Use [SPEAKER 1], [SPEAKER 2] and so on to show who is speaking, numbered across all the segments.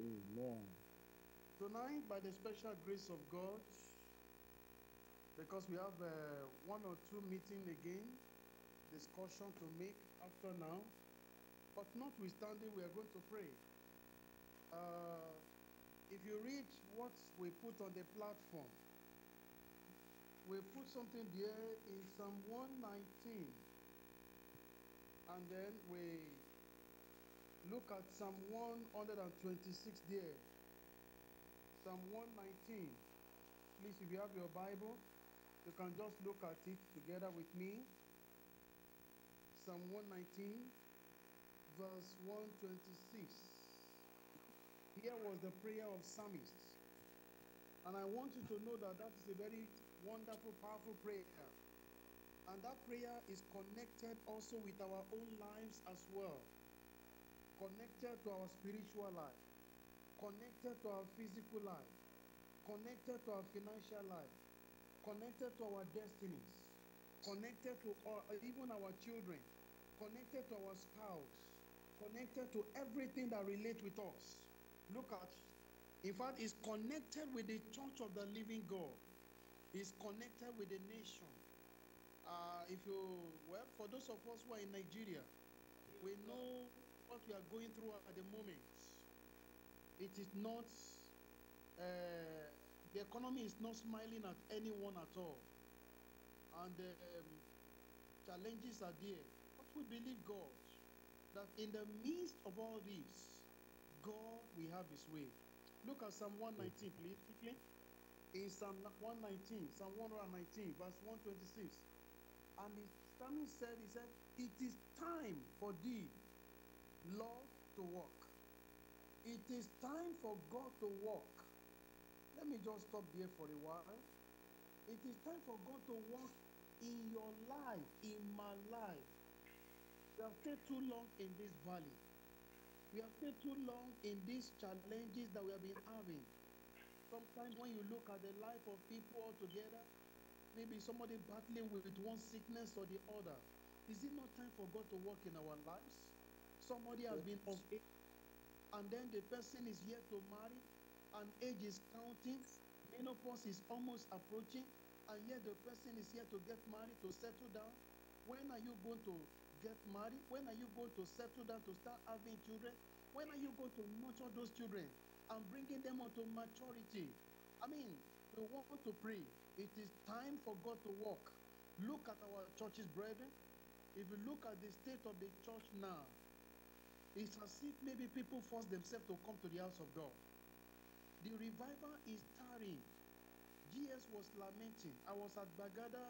[SPEAKER 1] Amen.
[SPEAKER 2] Tonight, by the special grace of God, because we have uh, one or two meeting again, discussion to make after now, but notwithstanding, we are going to pray. Uh, if you read what we put on the platform, we put something there in Psalm 119, and then we look at Psalm 126 there. Psalm 119. Please, if you have your Bible, you can just look at it together with me. Psalm 119, verse 126. Here was the prayer of psalmist. And I want you to know that that is a very wonderful, powerful prayer. And that prayer is connected also with our own lives as well. Connected to our spiritual life, connected to our physical life, connected to our financial life, connected to our destinies, connected to our, even our children, connected to our spouse, connected to everything that relates with us. Look at, in fact, it's connected with the church of the living God. It's connected with the nation. Uh, if you, well, for those of us who are in Nigeria, we know what we are going through at the moment. It is not, uh, the economy is not smiling at anyone at all. And um, challenges are there. But we believe God that in the midst of all this, God will have his way. Look at Psalm 119, please, quickly. In Psalm 119, Psalm 119, verse 126. And the psalmist said, he said, it is time for thee, Lord, to walk. It is time for God to walk. Let me just stop there for a while. It is time for God to walk in your life, in my life. We have stayed too long in this valley. We have stayed too long in these challenges that we have been having. Sometimes when you look at the life of people all together, maybe somebody battling with one sickness or the other. Is it not time for God to work in our lives? Somebody has been of age, and then the person is yet to marry, and age is counting, menopause is almost approaching, and yet the person is yet to get married, to settle down. When are you going to get married? When are you going to settle down to start having children? When are you going to nurture those children and bringing them onto maturity? I mean, we want to pray. It is time for God to walk. Look at our churches, brethren. If you look at the state of the church now, it's as if maybe people force themselves to come to the house of God. The revival is tarrying. GS was lamenting. I was at Gbagada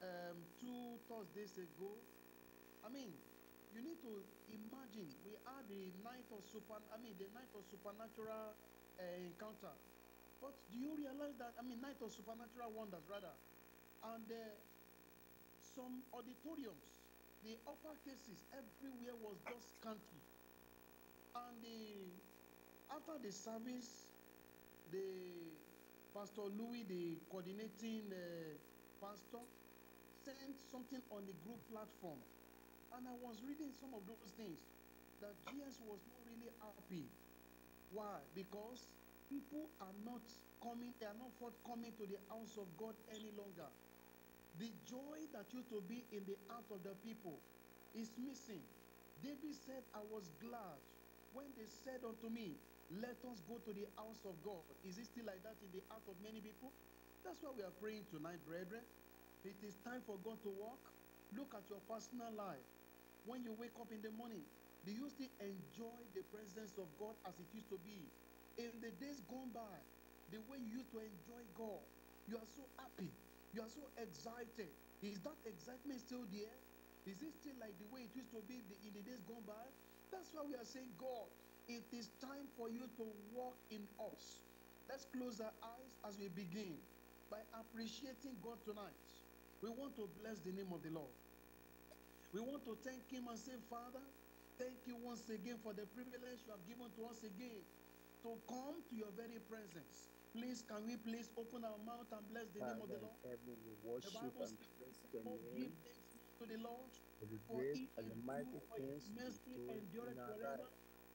[SPEAKER 2] um, two Thursdays ago. I mean, you need to imagine we are the night of super. I mean, the night of supernatural uh, encounter. But do you realize that? I mean, night of supernatural wonders, rather. And uh, some auditoriums, the upper cases everywhere was just scanty. And the after the service, the Pastor Louis, the coordinating uh, pastor, sent something on the group platform. And I was reading some of those things that GS was not really happy. Why? Because people are not coming, they are not forthcoming to the house of God any longer. The joy that used to be in the heart of the people is missing. David said, I was glad when they said unto me, Let us go to the house of God. Is it still like that in the heart of many people? That's why we are praying tonight, brethren. It is time for God to walk. Look at your personal life. When you wake up in the morning, do you still enjoy the presence of God as it used to be? In the days gone by, the way you used to enjoy God, you are so happy, you are so excited. Is that excitement still there? Is it still like the way it used to be in the days gone by? That's why we are saying, God, it is time for you to walk in us. Let's close our eyes as we begin by appreciating God tonight. We want to bless the name of the Lord. We want to thank Him and say, Father, thank you once again for the privilege you have given to us again to come to your very presence. Please, can we please open our mouth and bless the name of the Lord?
[SPEAKER 1] heaven, we
[SPEAKER 2] The Bible
[SPEAKER 1] and praise your
[SPEAKER 2] "Oh, give
[SPEAKER 1] name
[SPEAKER 2] thanks to the Lord
[SPEAKER 1] for the great and the mighty
[SPEAKER 2] good, for his
[SPEAKER 1] things
[SPEAKER 2] mercy endureth forever.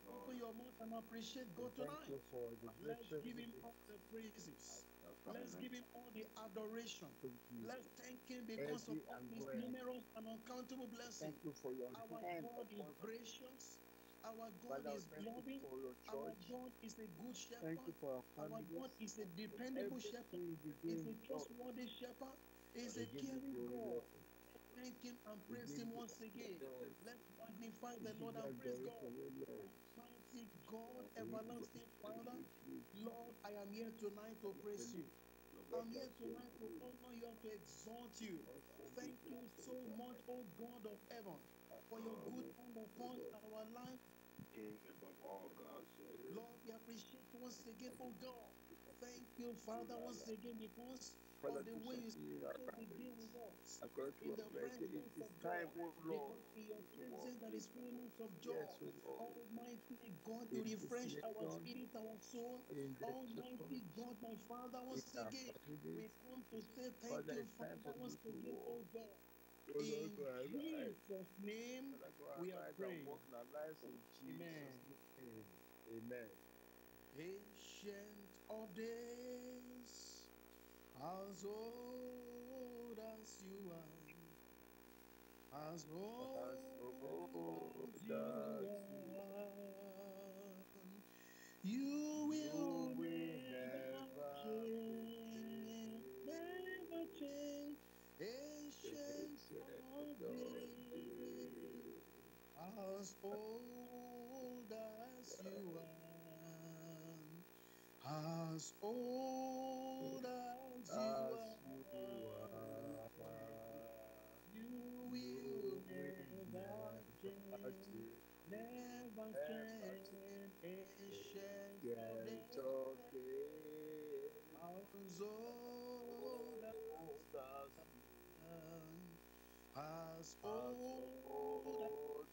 [SPEAKER 2] Open your mouth and appreciate God tonight.
[SPEAKER 1] you for the
[SPEAKER 2] Let's give him all the praises. Let's give him all the adoration. Let's thank him because of all his numerous and uncountable blessings.
[SPEAKER 1] Thank you for your
[SPEAKER 2] Our God is gracious. Our God
[SPEAKER 1] Father,
[SPEAKER 2] is loving. Our. God is a good
[SPEAKER 1] Thank you
[SPEAKER 2] shepherd.
[SPEAKER 1] for our.
[SPEAKER 2] God is a dependable shepherd. He's a trustworthy shepherd. He's a caring God. Thank him and praise him once again. Let's magnify the Lord and praise God. Mighty God, everlasting Father, Lord, I am here tonight to praise you. I'm here tonight to honor you to exalt you. Thank you so much, oh God of heaven, for your good hand upon our life. Lord, we appreciate you once again, oh God. Thank you, Father, once again, because
[SPEAKER 1] Father,
[SPEAKER 2] of the way you
[SPEAKER 1] something in our
[SPEAKER 2] the with us. In the presence
[SPEAKER 1] it
[SPEAKER 2] of
[SPEAKER 1] time,
[SPEAKER 2] God.
[SPEAKER 1] oh Lord.
[SPEAKER 2] Because in your presence there is fullness of joy.
[SPEAKER 1] Oh.
[SPEAKER 2] Almighty God, you refresh our spirit, our soul. Almighty God, my Father, once again, we come to say thank you,
[SPEAKER 1] for
[SPEAKER 2] Father, once
[SPEAKER 1] to
[SPEAKER 2] again, oh. God. In. Jesus' name, we are praying.
[SPEAKER 1] walk in our lives in
[SPEAKER 2] Amen.
[SPEAKER 1] Amen.
[SPEAKER 2] Ancient of days, as old as you are, as old
[SPEAKER 1] as
[SPEAKER 2] you are, you will as old as you are, as old as you
[SPEAKER 1] As
[SPEAKER 2] are,
[SPEAKER 1] you are,
[SPEAKER 2] you
[SPEAKER 1] you
[SPEAKER 2] will never change, never change. Ancient days, as old as
[SPEAKER 1] Old as
[SPEAKER 2] as old as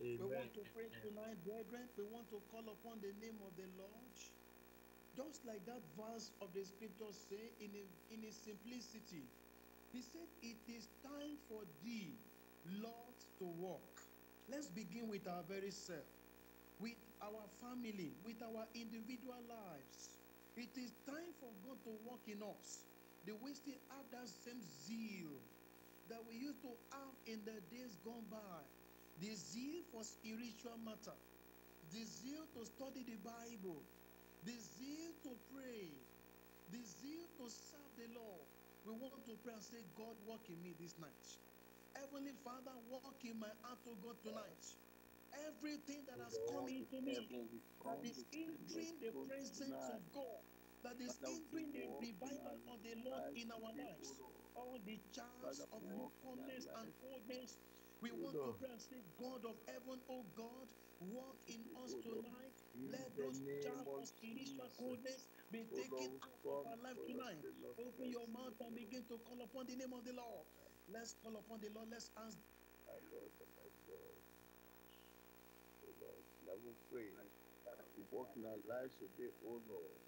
[SPEAKER 2] We want to pray tonight, brethren. We want to call upon the name of the Lord. Just like that verse of the scripture say in a, in a simplicity. He said, It is time for thee, Lord, to walk. Let's begin with our very self, with our family, with our individual lives. It is time for God to work in us. The we still have that same zeal that we used to have in the days gone by. The zeal for spiritual matter, the zeal to study the Bible, the zeal to pray, the zeal to serve the Lord. We want to pray and say, God, walk in me this night. Heavenly Father, walk in my heart, oh God, tonight. Everything that has come into me that is hindering the presence of. God, that is hindering the revival of the Lord in our lives. All the charms of lukewarmness and coldness, we want to pray and say, God of heaven, oh God, walk in
[SPEAKER 1] oh
[SPEAKER 2] us tonight. Let those charms
[SPEAKER 1] of
[SPEAKER 2] spiritual coldness be taken out of our life tonight. Open your mouth and begin to call upon the name of the Lord. Let's call upon the Lord. Let's ask
[SPEAKER 1] My Lord and my God. O Lord, I will pray. You walk in our lives today, O Lord.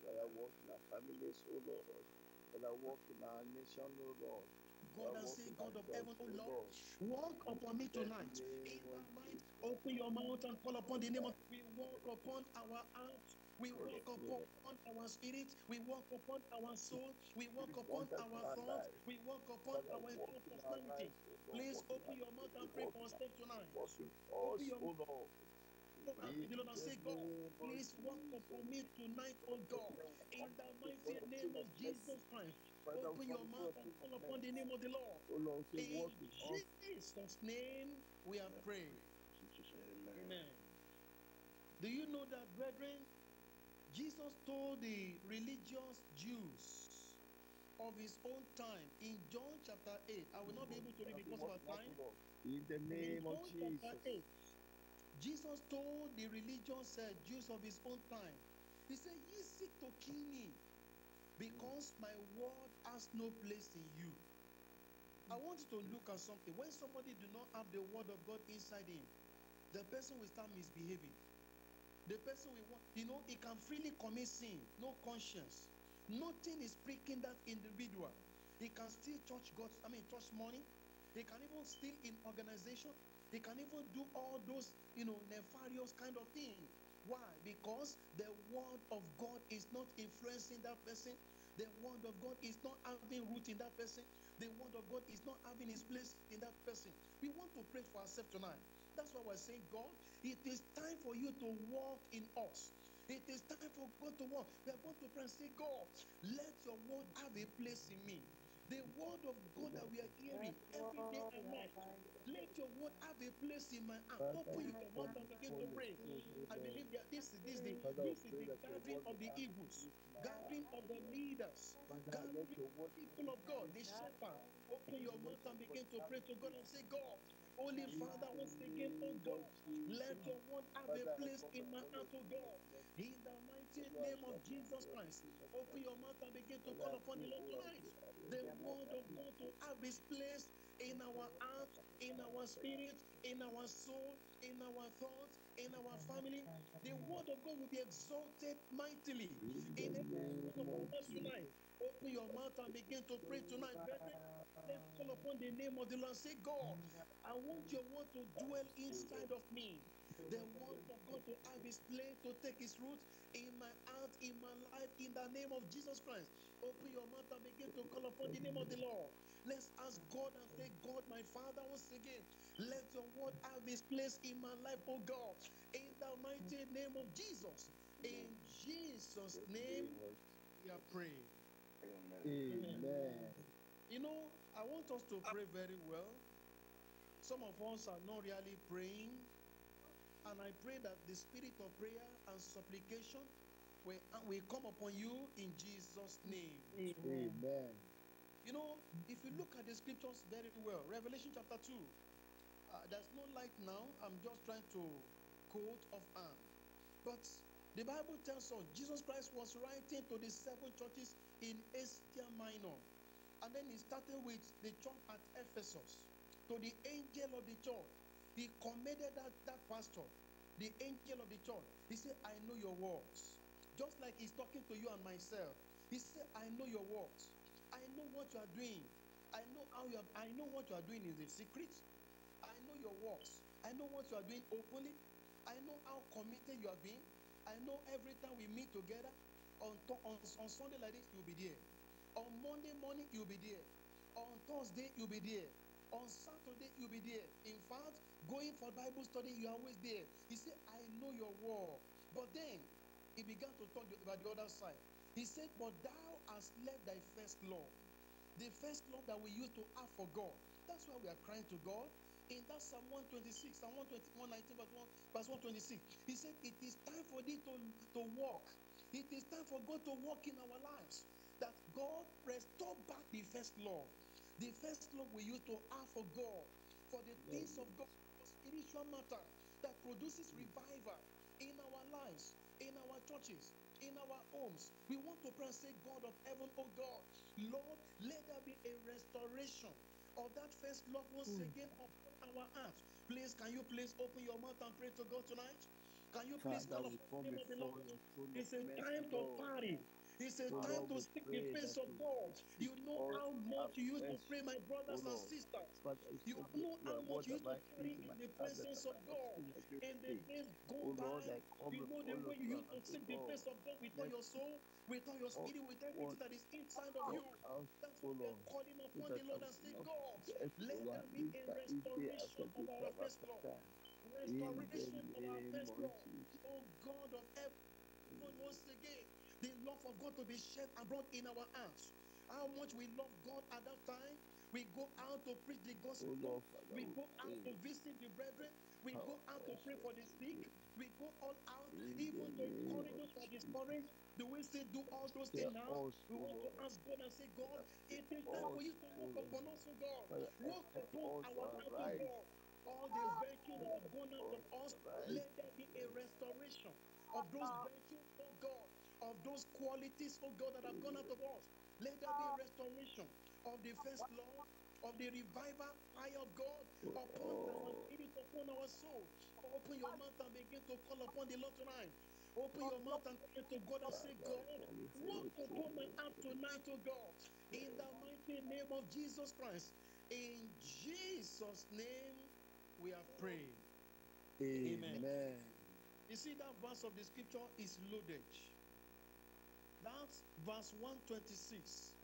[SPEAKER 1] Father, walk in our families, O Lord. Father, walk in our nation, O Lord.
[SPEAKER 2] God and say, God of heaven, oh Lord, walk upon me tonight. In
[SPEAKER 1] name
[SPEAKER 2] the
[SPEAKER 1] of
[SPEAKER 2] night,
[SPEAKER 1] Jesus.
[SPEAKER 2] open your mouth and call upon the name of. We walk upon our heart. We walk upon our spirit. We walk upon our soul. We walk upon our thoughts. We walk upon our
[SPEAKER 1] walk
[SPEAKER 2] entire
[SPEAKER 1] in
[SPEAKER 2] personality.
[SPEAKER 1] lives, O Lord.
[SPEAKER 2] Please open your mouth and pray for us tonight. Open your mouth the Lord say, God, please walk upon me tonight, oh God. In the mighty name of Jesus Christ. Open your mouth and call upon the name of the Lord. In. Jesus' name, we are praying.
[SPEAKER 1] Amen.
[SPEAKER 2] Do you know that, brethren? Jesus told the religious Jews of his own time in John chapter 8. I will not be able to read because of our time.
[SPEAKER 1] In the name of Jesus.
[SPEAKER 2] 8, Jesus told the religious uh, Jews of his own time, he said, Ye seek to kill me because my word has no place in you. I want you to look at something. When somebody do not have the word of God inside him, the person will start misbehaving. The person will want, you know, he can freely commit sin, no conscience. Nothing is pricking that individual. He can still touch God's, I mean, touch money. He can even steal in organization. He can even do all those, you know, nefarious kind of things. Why? Because the word of God is not influencing that person. The word of God is not having root in that person. The word of God is not having its place in that person. We want to pray for ourselves tonight. That's why we're saying, God, it is time for you to walk in us. It is time for God to walk. We are going to pray and say, God, let your word have a place in me. The word of God that we are hearing every day and night. Let your word have a place in my heart. Open your mouth and begin to pray. I believe that this is this is the this is the gathering of the eagles, gathering of the leaders, gathering people of God, the shepherd. Open your mouth and begin to pray to God and say, God, Holy Father, once again, oh God, let your word have a place in my heart, oh God. In the mighty name of Jesus Christ, open your mouth and begin to call upon the Lord tonight. The word of God to have its place in our heart, in our spirit, in our soul, in our thoughts, in our family. The word of God will be exalted mightily in every one of us tonight. Open your mouth and begin to pray tonight. Let's call upon the name of the Lord. Say, God, I want your word to dwell inside of me. The word of God to have his place, to take his root in my heart, in my life, in the name of Jesus Christ. Open your mouth and begin to call upon the name of the Lord. Let's ask God and say, God, my Father, once again, let your word have its place in my life, oh God, in the mighty name of Jesus. In Jesus' name, we are praying.
[SPEAKER 1] Amen.
[SPEAKER 2] You know, I want us to pray very well. Some of us are not really praying, and I pray that the spirit of prayer and supplication will, will come upon you in Jesus' name.
[SPEAKER 1] Amen.
[SPEAKER 2] You know, if you look at the scriptures very well, Revelation chapter 2, uh, there's no light now. I'm just trying to quote of hand. But the Bible tells us Jesus Christ was writing to the seven churches in Asia Minor. And then he started with the church at Ephesus. To the angel of the church, he commended that, that pastor, the angel of the church. He said, I know your works. Just like he's talking to you and myself. He said, I know your works. I know what you are doing. I know how you are, I know what you are doing in the secret. I know your works. I know what you are doing openly. I know how committed you are being. I know every time we meet together on, on, on Sunday like this, you'll be there. On Monday morning, you'll be there. On Thursday, you'll be there. On Saturday, you'll be there. In fact, going for Bible study, you're always there. He said, I know your word. But then he began to talk about the other side. He said, But thou hast left thy first love. The first love that we used to have for God. That's why we are crying to God. In that Psalm 126, Psalm 119, verse 1, verse 126, he said, It is time for thee to, to walk. It is time for God to walk in our lives. God restore back the first love. The first love we used to have for God, for the things of God, for spiritual matter that produces revival in our lives, in our churches, in our homes. We want to pray and say, God of heaven, oh God, Lord, let there be a restoration of that first love once again upon our hearts. Please, can you please open your mouth and pray to God tonight? Can you please
[SPEAKER 1] Father,
[SPEAKER 2] call upon the name of the Lord? It's a time to party. It's a
[SPEAKER 1] Oh,
[SPEAKER 2] time
[SPEAKER 1] Lord,
[SPEAKER 2] to seek the
[SPEAKER 1] pray
[SPEAKER 2] face of God. You know how much you used to pray, my brothers
[SPEAKER 1] oh
[SPEAKER 2] and sisters.
[SPEAKER 1] You
[SPEAKER 2] know how much you used to
[SPEAKER 1] hid in
[SPEAKER 2] the presence of God. In the days
[SPEAKER 1] Oh
[SPEAKER 2] gone
[SPEAKER 1] Lord,
[SPEAKER 2] by, you know the way you used to seek
[SPEAKER 1] oh
[SPEAKER 2] the
[SPEAKER 1] Lord.
[SPEAKER 2] face of God with all your soul, with all your spirit, with everything that is inside of you. That's
[SPEAKER 1] oh
[SPEAKER 2] we are calling upon the Lord and say, God, let
[SPEAKER 1] oh
[SPEAKER 2] there be a
[SPEAKER 1] Lord,
[SPEAKER 2] restoration of our first love.
[SPEAKER 1] bakata. In the
[SPEAKER 2] Restoration of our first love. Oh God of heaven once again the love of God to be shed abroad in our hearts. How much we love God at that time. We go out to preach the
[SPEAKER 1] Oh
[SPEAKER 2] gospel.
[SPEAKER 1] Lord,
[SPEAKER 2] We
[SPEAKER 1] we
[SPEAKER 2] go out to visit the brethren. We go out to pray for the sick. We go all out
[SPEAKER 1] In
[SPEAKER 2] even
[SPEAKER 1] the
[SPEAKER 2] to
[SPEAKER 1] name
[SPEAKER 2] encourage
[SPEAKER 1] of
[SPEAKER 2] those are discouraged. Do we still do all those things now? We want to ask God and say, God,
[SPEAKER 1] Father,
[SPEAKER 2] it time for
[SPEAKER 1] us,
[SPEAKER 2] you to
[SPEAKER 1] O
[SPEAKER 2] look
[SPEAKER 1] Lord.
[SPEAKER 2] upon us, O God.
[SPEAKER 1] Father,
[SPEAKER 2] Walk
[SPEAKER 1] help
[SPEAKER 2] upon
[SPEAKER 1] us to
[SPEAKER 2] our heart, O God. all the virtue that have gone out of us, let there be a restoration of those uh, virtues, oh God, of those qualities, oh God, that have gone out of us. Let there be restoration of the first love, of the revival fire of God upon our spirit, upon our soul. Open your mouth and begin to call upon the Lord tonight. Open your mouth and pray to God and say, God, walk upon my heart tonight, oh God, in the mighty name of Jesus Christ. In Jesus' name, we have prayed.
[SPEAKER 1] Amen.
[SPEAKER 2] You see, that verse of the scripture is loaded. That's verse 126.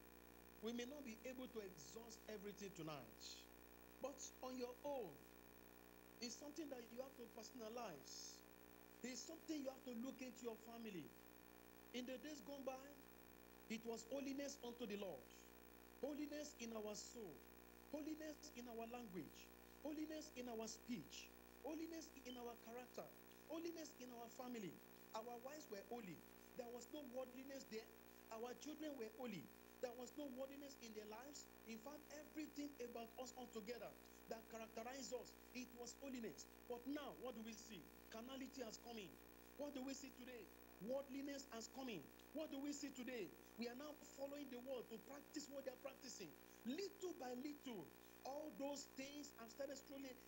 [SPEAKER 2] We may not be able to exhaust everything tonight, but on your own, it's something that you have to personalize. It's something you have to look into your family. In the days gone by, it was holiness unto the Lord, holiness in our soul, holiness in our language, holiness in our speech, holiness in our character, holiness in our family. Our wives were holy. There was no worldliness there. Our children were holy. There was no worldliness in their lives. In fact, everything about us altogether that characterized us, it was holiness. But now, what do we see? Carnality has come in. What do we see today? Worldliness has come in. What do we see today? We are now following the world to practice what they are practicing. Little by little, all those things have started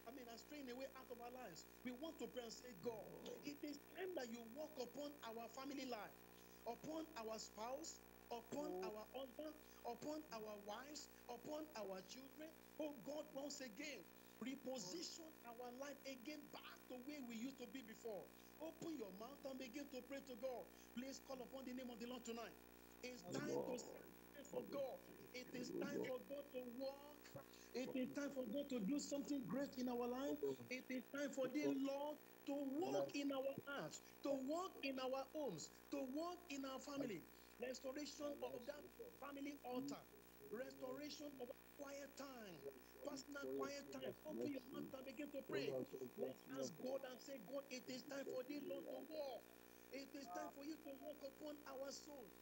[SPEAKER 2] I mean, are straying away out of our lives. We want to pray and say, God, it is time that you walk upon our family life, upon our spouse, upon mm. our husband, upon our wives, upon our children. Oh God, once again, reposition our life again back to where we used to be before. Open your mouth and begin to pray to God. Please call upon the name of the Lord tonight. It's time to for God. It is time for God to walk. It is time for God to do something great in our life. It is time for the Lord to walk in our hearts, to walk in our homes, to walk in our family. Restoration of that family altar. Restoration of quiet time. Personal quiet time. Open your mouth and begin to pray. Let's ask God and say, God, it is time for the Lord to walk. It is time for you to walk upon our soul.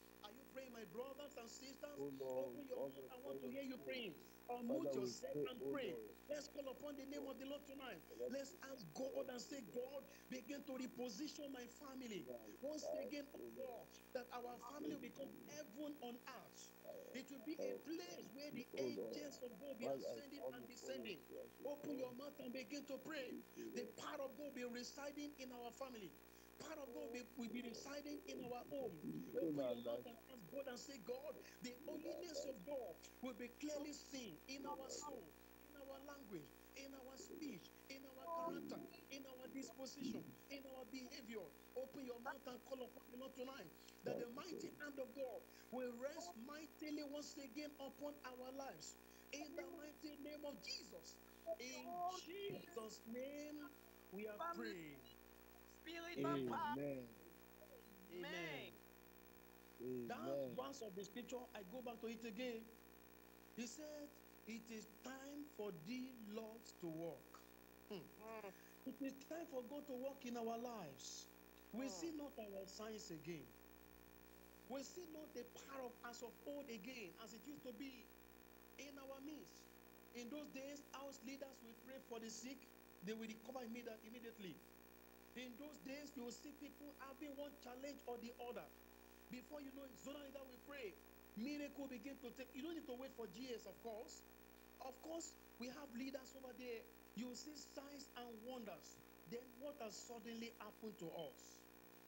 [SPEAKER 2] Praying, my brothers and sisters?
[SPEAKER 1] Oh Lord,
[SPEAKER 2] Open your mouth. I want to hear you praying. Unmute yourself
[SPEAKER 1] pray,
[SPEAKER 2] and
[SPEAKER 1] oh
[SPEAKER 2] pray. Let's call upon the name of the Lord tonight. Let's ask God and say, God, begin to reposition my family. Once again, oh, oh God, that our family will become heaven on earth. It will be a place where the
[SPEAKER 1] Oh
[SPEAKER 2] angels of God be ascending and descending. Open your mouth and begin to pray. The power of God be residing in our family. Power of God will be residing in our home. Open your mouth and ask God and say, God, the holiness of God will be clearly seen in our soul, in our language, in our speech, in our character, in our disposition, in our behavior. Open your mouth and call upon the Lord tonight that the mighty hand of God will rest mightily once again upon our lives. In the mighty name of Jesus. In Jesus' name, we are praying.
[SPEAKER 3] Spirit
[SPEAKER 2] Amen.
[SPEAKER 3] of power.
[SPEAKER 1] Amen.
[SPEAKER 2] Amen. That
[SPEAKER 1] Amen.
[SPEAKER 2] verse of the scripture, I go back to it again. He said, It is time for thee, Lord, to walk. Hmm.
[SPEAKER 3] Mm.
[SPEAKER 2] It is time for God to walk in our lives. We see not our signs again. We see not the power of as of old again, as it used to be in our midst. In those days, house leaders will pray for the sick, they will recover immediate- immediately. In those days, you will see people having one challenge or the other. Before you know it, zonal leader will pray. Miracle begin to take. You don't need to wait for GS, of course. Of course, we have leaders over there. You will see signs and wonders. Then what has suddenly happened to us?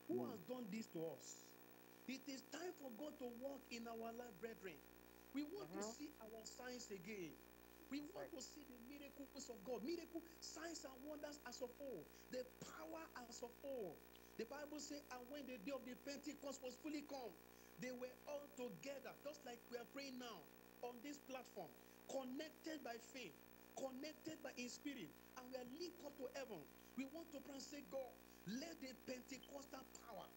[SPEAKER 2] Who
[SPEAKER 1] Hmm.
[SPEAKER 2] has done this to us? It is time for God to work in our life, brethren. We want to
[SPEAKER 3] Mhm.
[SPEAKER 2] see our signs again. We want to see the miracles of God, miracle signs and wonders as of old, the power as of old. The Bible says, and when the day of the Pentecost was fully come, they were all together, just like we are praying now on this platform, connected by faith, connected by His Spirit, and we are linked up to heaven. We want to pray and say, God, let the Pentecostal power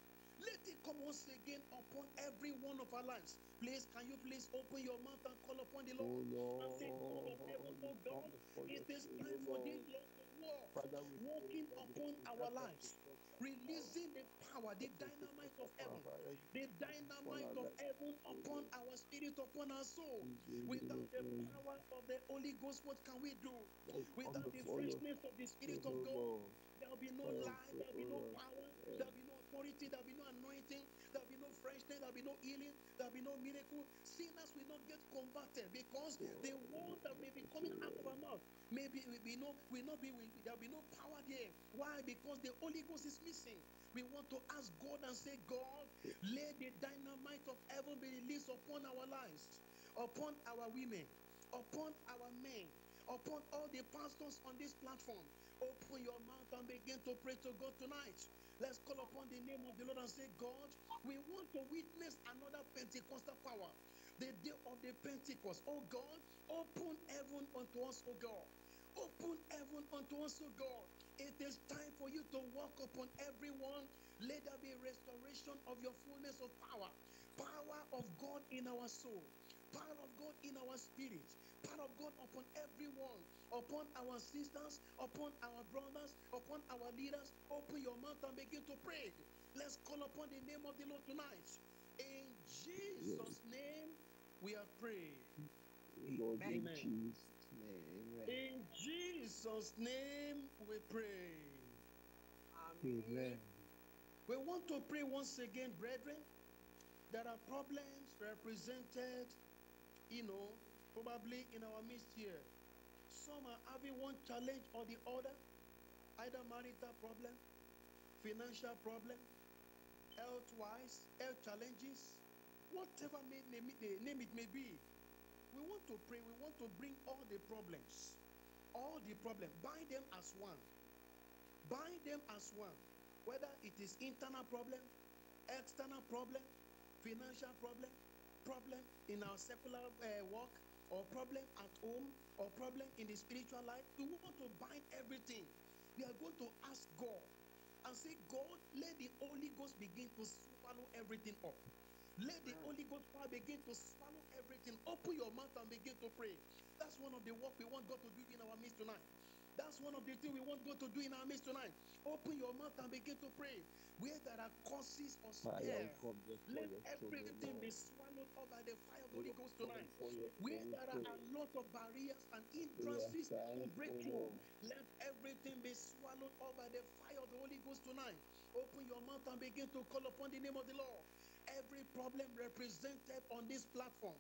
[SPEAKER 2] let it come once again upon every one of our lives. Please, can you please open your mouth and call upon the
[SPEAKER 1] Oh
[SPEAKER 2] Lord?
[SPEAKER 1] Lord,
[SPEAKER 2] and say, God of heaven, oh God,
[SPEAKER 1] come before your
[SPEAKER 2] it is time
[SPEAKER 1] oh
[SPEAKER 2] for this Lord to walk,
[SPEAKER 1] Father, we pray
[SPEAKER 2] walking upon our lives. releasing the power, the dynamite of heaven, the dynamite of heaven upon our spirit, upon our soul. Without the power of the Holy Ghost, what can we do? Without the freshness of the Spirit of God, there will be no life, there will be no power, there will be no authority, there will be no anointing, there will be no freshness, there will be no healing, there will be no miracle. Sinners will not get converted because the word that may be coming out of our mouth maybe we, we know will not be will, there will be no power there. Why? Because the Holy Ghost is missing. We want to ask God and say, God, let the dynamite of heaven be released upon our lives, upon our women, upon our men, upon all the pastors on this platform. Open your mouth and begin to pray to God tonight. Let's call upon the name of the Lord and say, God, we want to witness another Pentecostal power. The day of the Pentecost. Oh God, open heaven unto us, oh God. Open heaven unto us, oh God. It is time for you to walk upon everyone. Let there be restoration of your fullness of power. Power of God in our soul. Power of God in our spirit. Power of God upon everyone. Upon our sisters. Upon our brothers. Upon our leaders. Open your mouth and begin to pray. Let's call upon the name of the Lord tonight. In Jesus' name, we are praying.
[SPEAKER 1] Lord, in Jesus' name, amen.
[SPEAKER 2] In Jesus' name, we pray.
[SPEAKER 1] Amen.
[SPEAKER 2] We want to pray once again, brethren. There are problems represented, you know, probably in our midst here. Some are having one challenge or the other, either marital problem, financial problem, health-wise, health challenges, whatever may, name, it, name it may be. We want to pray. We want to bring all the problems, all the problem, bind them as one. Bind them as one. Whether it is internal problem, external problem, financial problem, problem in our secular uh, work, or problem at home, or problem in the spiritual life. We want to bind everything. We are going to ask God and say, God, let the Holy Ghost begin to swallow everything up. Let the Holy Ghost power begin to swallow everything. Open your mouth and begin to pray. That's one of the work we want God to do in our midst tonight. That's one of the things we want God to do in our midst tonight. Open your mouth and begin to pray. Where there are causes
[SPEAKER 1] of for
[SPEAKER 2] let everything be swallowed up by the fire of the Holy Ghost tonight. Where there are a lot of barriers and hindrances to
[SPEAKER 1] crying,
[SPEAKER 2] break through, let everything be swallowed up by the fire of the Holy Ghost tonight. Open your mouth and begin to call upon the name of the Lord. Every problem represented on this platform,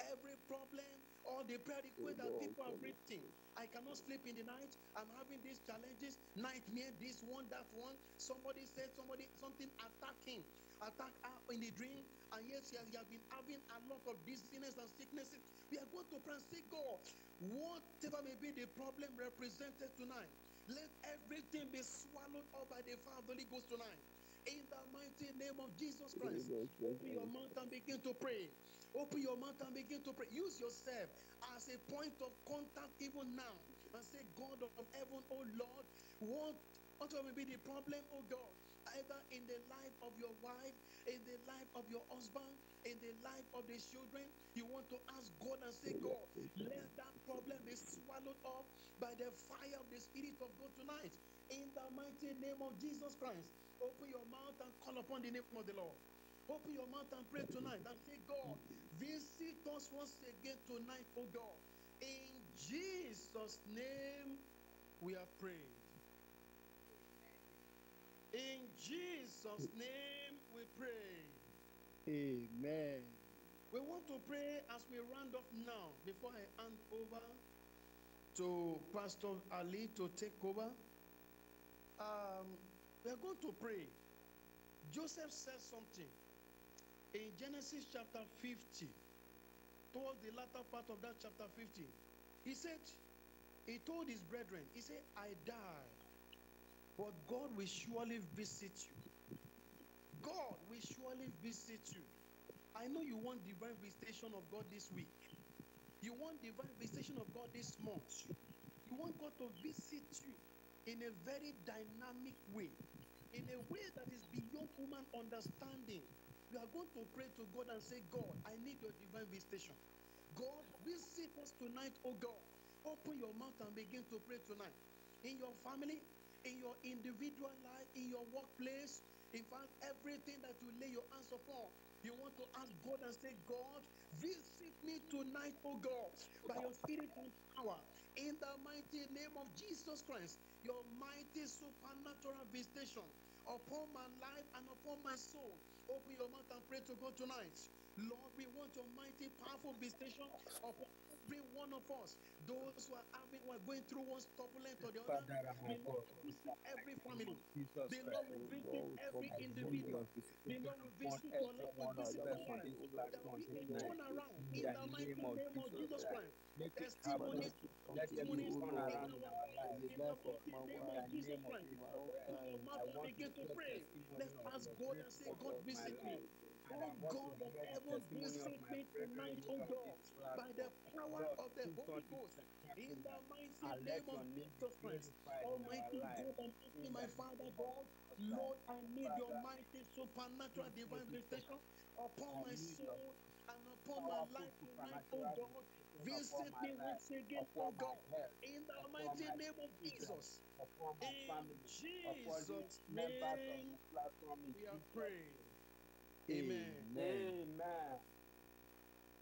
[SPEAKER 2] every problem or the prayer request that people
[SPEAKER 1] are
[SPEAKER 2] written. I cannot sleep in the night. I'm having these challenges, nightmare, this one, that one. Somebody said somebody something attacking, attack her in the dream, and yes, he has, he has been having a lot of dizziness and sicknesses. We are going to pray and say, God, whatever may be the problem represented tonight, let everything be swallowed up by the the Holy Ghost tonight. In the mighty name of Jesus Christ, open your mouth and begin to pray. Open your mouth and begin to pray. Use yourself as a point of contact even now and say, God of heaven, oh Lord, what, what will be the problem, oh God? Either in the life of your wife, in the life of your husband, in the life of the children, you want to ask God and say, God, let that problem be swallowed up by the fire of the Spirit of God tonight. In the mighty name of Jesus Christ, open your mouth and call upon the name of the Lord. Open your mouth and pray tonight and say, God, visit us once again tonight, oh God. In Jesus' name, we are praying. In Jesus' name, we pray.
[SPEAKER 1] Amen.
[SPEAKER 2] We want to pray as we round off now before I hand over to Pastor Ali to take over. Um, we are going to pray. Joseph said something in Genesis chapter 50, towards the latter part of that chapter 50. He said, He told his brethren, He said, I die, but God will surely visit you. God will surely visit you. I know you want divine visitation of God this week. You want divine visitation of God this month. You want God to visit you in a very dynamic way, in a way that is beyond human understanding. You are going to pray to God and say, God, I need your divine visitation. God, visit us tonight, oh God. Open your mouth and begin to pray tonight. In your family, in your individual life, in your workplace. In fact, everything that you lay your hands upon, you want to ask God and say, God, visit me tonight, oh God, by your spirit and power. In the mighty name of Jesus Christ, your mighty supernatural visitation upon my life and upon my soul. Open your mouth and pray to God tonight. Lord, we want your mighty, powerful visitation upon every one of us. Those who are having, who are going through one turbulent or the other.
[SPEAKER 3] Father, and my
[SPEAKER 2] The Lord will visit every family. The Lord will
[SPEAKER 1] Oh
[SPEAKER 2] visit every individual. The Lord will visit your life, will
[SPEAKER 3] of
[SPEAKER 2] visit your life.
[SPEAKER 3] this
[SPEAKER 2] There
[SPEAKER 3] platform
[SPEAKER 2] will be a
[SPEAKER 3] tonight.
[SPEAKER 2] turnaround
[SPEAKER 3] In
[SPEAKER 2] in
[SPEAKER 3] the
[SPEAKER 2] mighty
[SPEAKER 3] name of Jesus Christ,
[SPEAKER 2] Christ.
[SPEAKER 3] make it
[SPEAKER 1] Father,
[SPEAKER 3] happen.
[SPEAKER 2] Testimonies,
[SPEAKER 3] Let
[SPEAKER 1] to
[SPEAKER 3] there
[SPEAKER 1] you,
[SPEAKER 2] testimonies in
[SPEAKER 3] around in
[SPEAKER 2] our life
[SPEAKER 1] the
[SPEAKER 2] in the mighty name of Jesus Christ. Open your mouth and begin to pray. Let's ask God and say, God, visit me. Oh God of heaven, visit me tonight, oh God, by the power of the Holy Ghost. In the mighty name of Jesus Christ. Almighty. God, Almighty
[SPEAKER 3] In
[SPEAKER 2] my Father God, Lord, I need your mighty supernatural divine visitation upon my soul and upon my life tonight, oh God. Visit me once again, oh God, in the mighty name of Jesus. In Jesus' name, we prayed.
[SPEAKER 3] name.
[SPEAKER 2] Amen.
[SPEAKER 1] Amen.
[SPEAKER 3] Amen.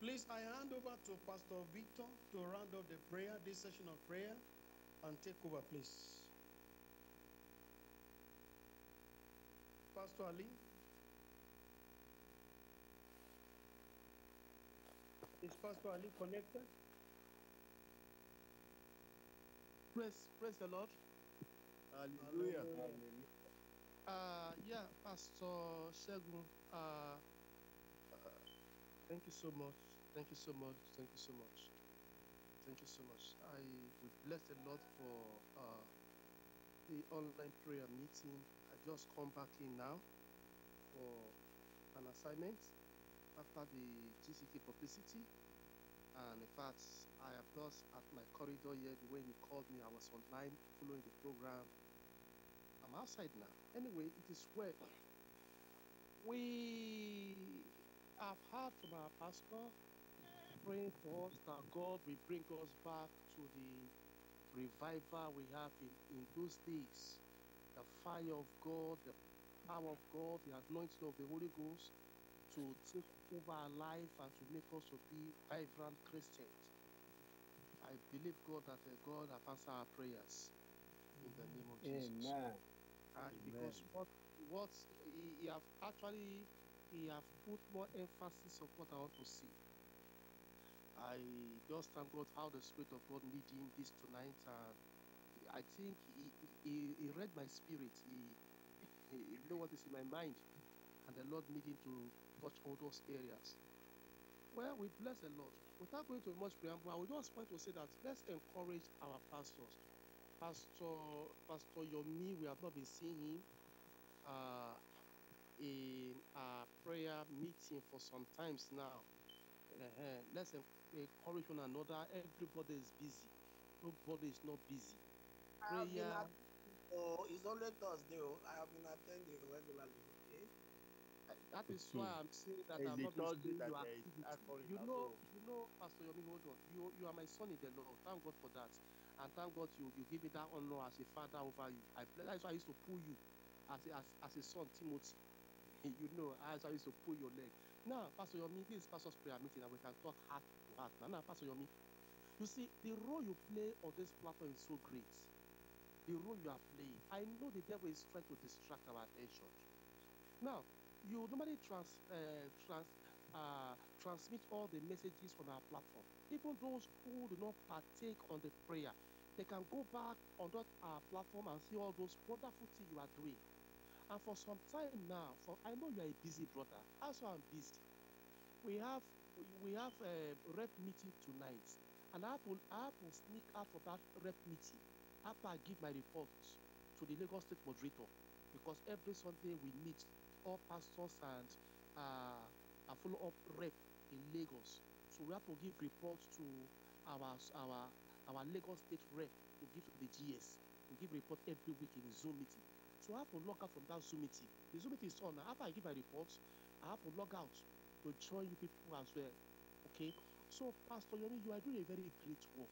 [SPEAKER 2] Please, I hand over to Pastor Victor to round up the prayer, this session of prayer, and take over, please. Pastor Ali. Is Pastor Ali connected?
[SPEAKER 4] Praise, praise the Lord.
[SPEAKER 1] Hallelujah.
[SPEAKER 4] Uh, yeah, Pastor Shegun, uh, thank you so much. Thank you so much. Thank you so much. Thank you so much. I would bless the Lord for uh, the online prayer meeting. I just come back in now for an assignment after the GCK publicity. And in fact, I have just at my corridor here when he called me. I was online following the program. I'm outside now. Anyway, it is well. We have heard from our pastor praying for us that God will bring us back to the revival we have in, in those days. The fire of God, the power of God, the anointing of the Holy Ghost to take over our life and to make us to be vibrant Christians. I believe God that God has answered our prayers in the name of Jesus.
[SPEAKER 3] Amen.
[SPEAKER 4] Uh, because what what he, he have actually he have put more emphasis on what I want to see. I just thank God how the Spirit of God leading this tonight. I think he, he, he read my spirit. He, he, he know what is in my mind, and the Lord needing to touch all those areas. Well, we bless the Lord. Without going to much preamble, I would just want to say that let's encourage our pastors. Pastor Pastor Yomi, we have not been seeing him uh, in a prayer meeting for some times now. Uh-huh. Let's encourage one another. Everybody is busy. Nobody is not busy.
[SPEAKER 5] I have been
[SPEAKER 4] Prayer.
[SPEAKER 5] Oh, it's only Thursday. Oh, I have been attending regularly. Okay.
[SPEAKER 4] uh, That is why I'm saying that
[SPEAKER 1] It's I'm
[SPEAKER 4] not been
[SPEAKER 1] Thursday
[SPEAKER 4] seeing
[SPEAKER 1] that
[SPEAKER 4] your
[SPEAKER 1] there is
[SPEAKER 4] activity. You know, you know, Pastor Yomi, hold on. You you are my son in the Lord. Thank God for that. And thank God you, you give me that honor as a father over you. I bless, that's why I used to pull you as as, as a son, Timothy. you know, as I used to pull your leg. Now, Pastor Yomi, this is Pastor's prayer meeting and we can talk heart to heart. Now, now, Pastor Yomi, you see, the role you play on this platform is so great. The role you are playing. I know the devil is trying to distract our attention. Now, you normally trans, uh, trans, uh, transmit all the messages on our platform. Even those who do not partake on the prayer, they can go back on that our platform and see all those wonderful things you are doing. And for some time now, for I know you are a busy brother. Also, I'm busy. We have we have a rep meeting tonight, and I to I to sneak out of that rep meeting after I give my report to the Lagos State moderator because every Sunday we meet all pastors and uh, a follow up rep in Lagos. So we have to give reports to our our our Lagos State rep to give to the GS. We give report every week in Zoom meeting. So I have to log out from that Zoom meeting. The Zoom meeting is on. After I give my reports, I have to log out to join you people as well. Okay. So Pastor Yomi, you are doing a very great work.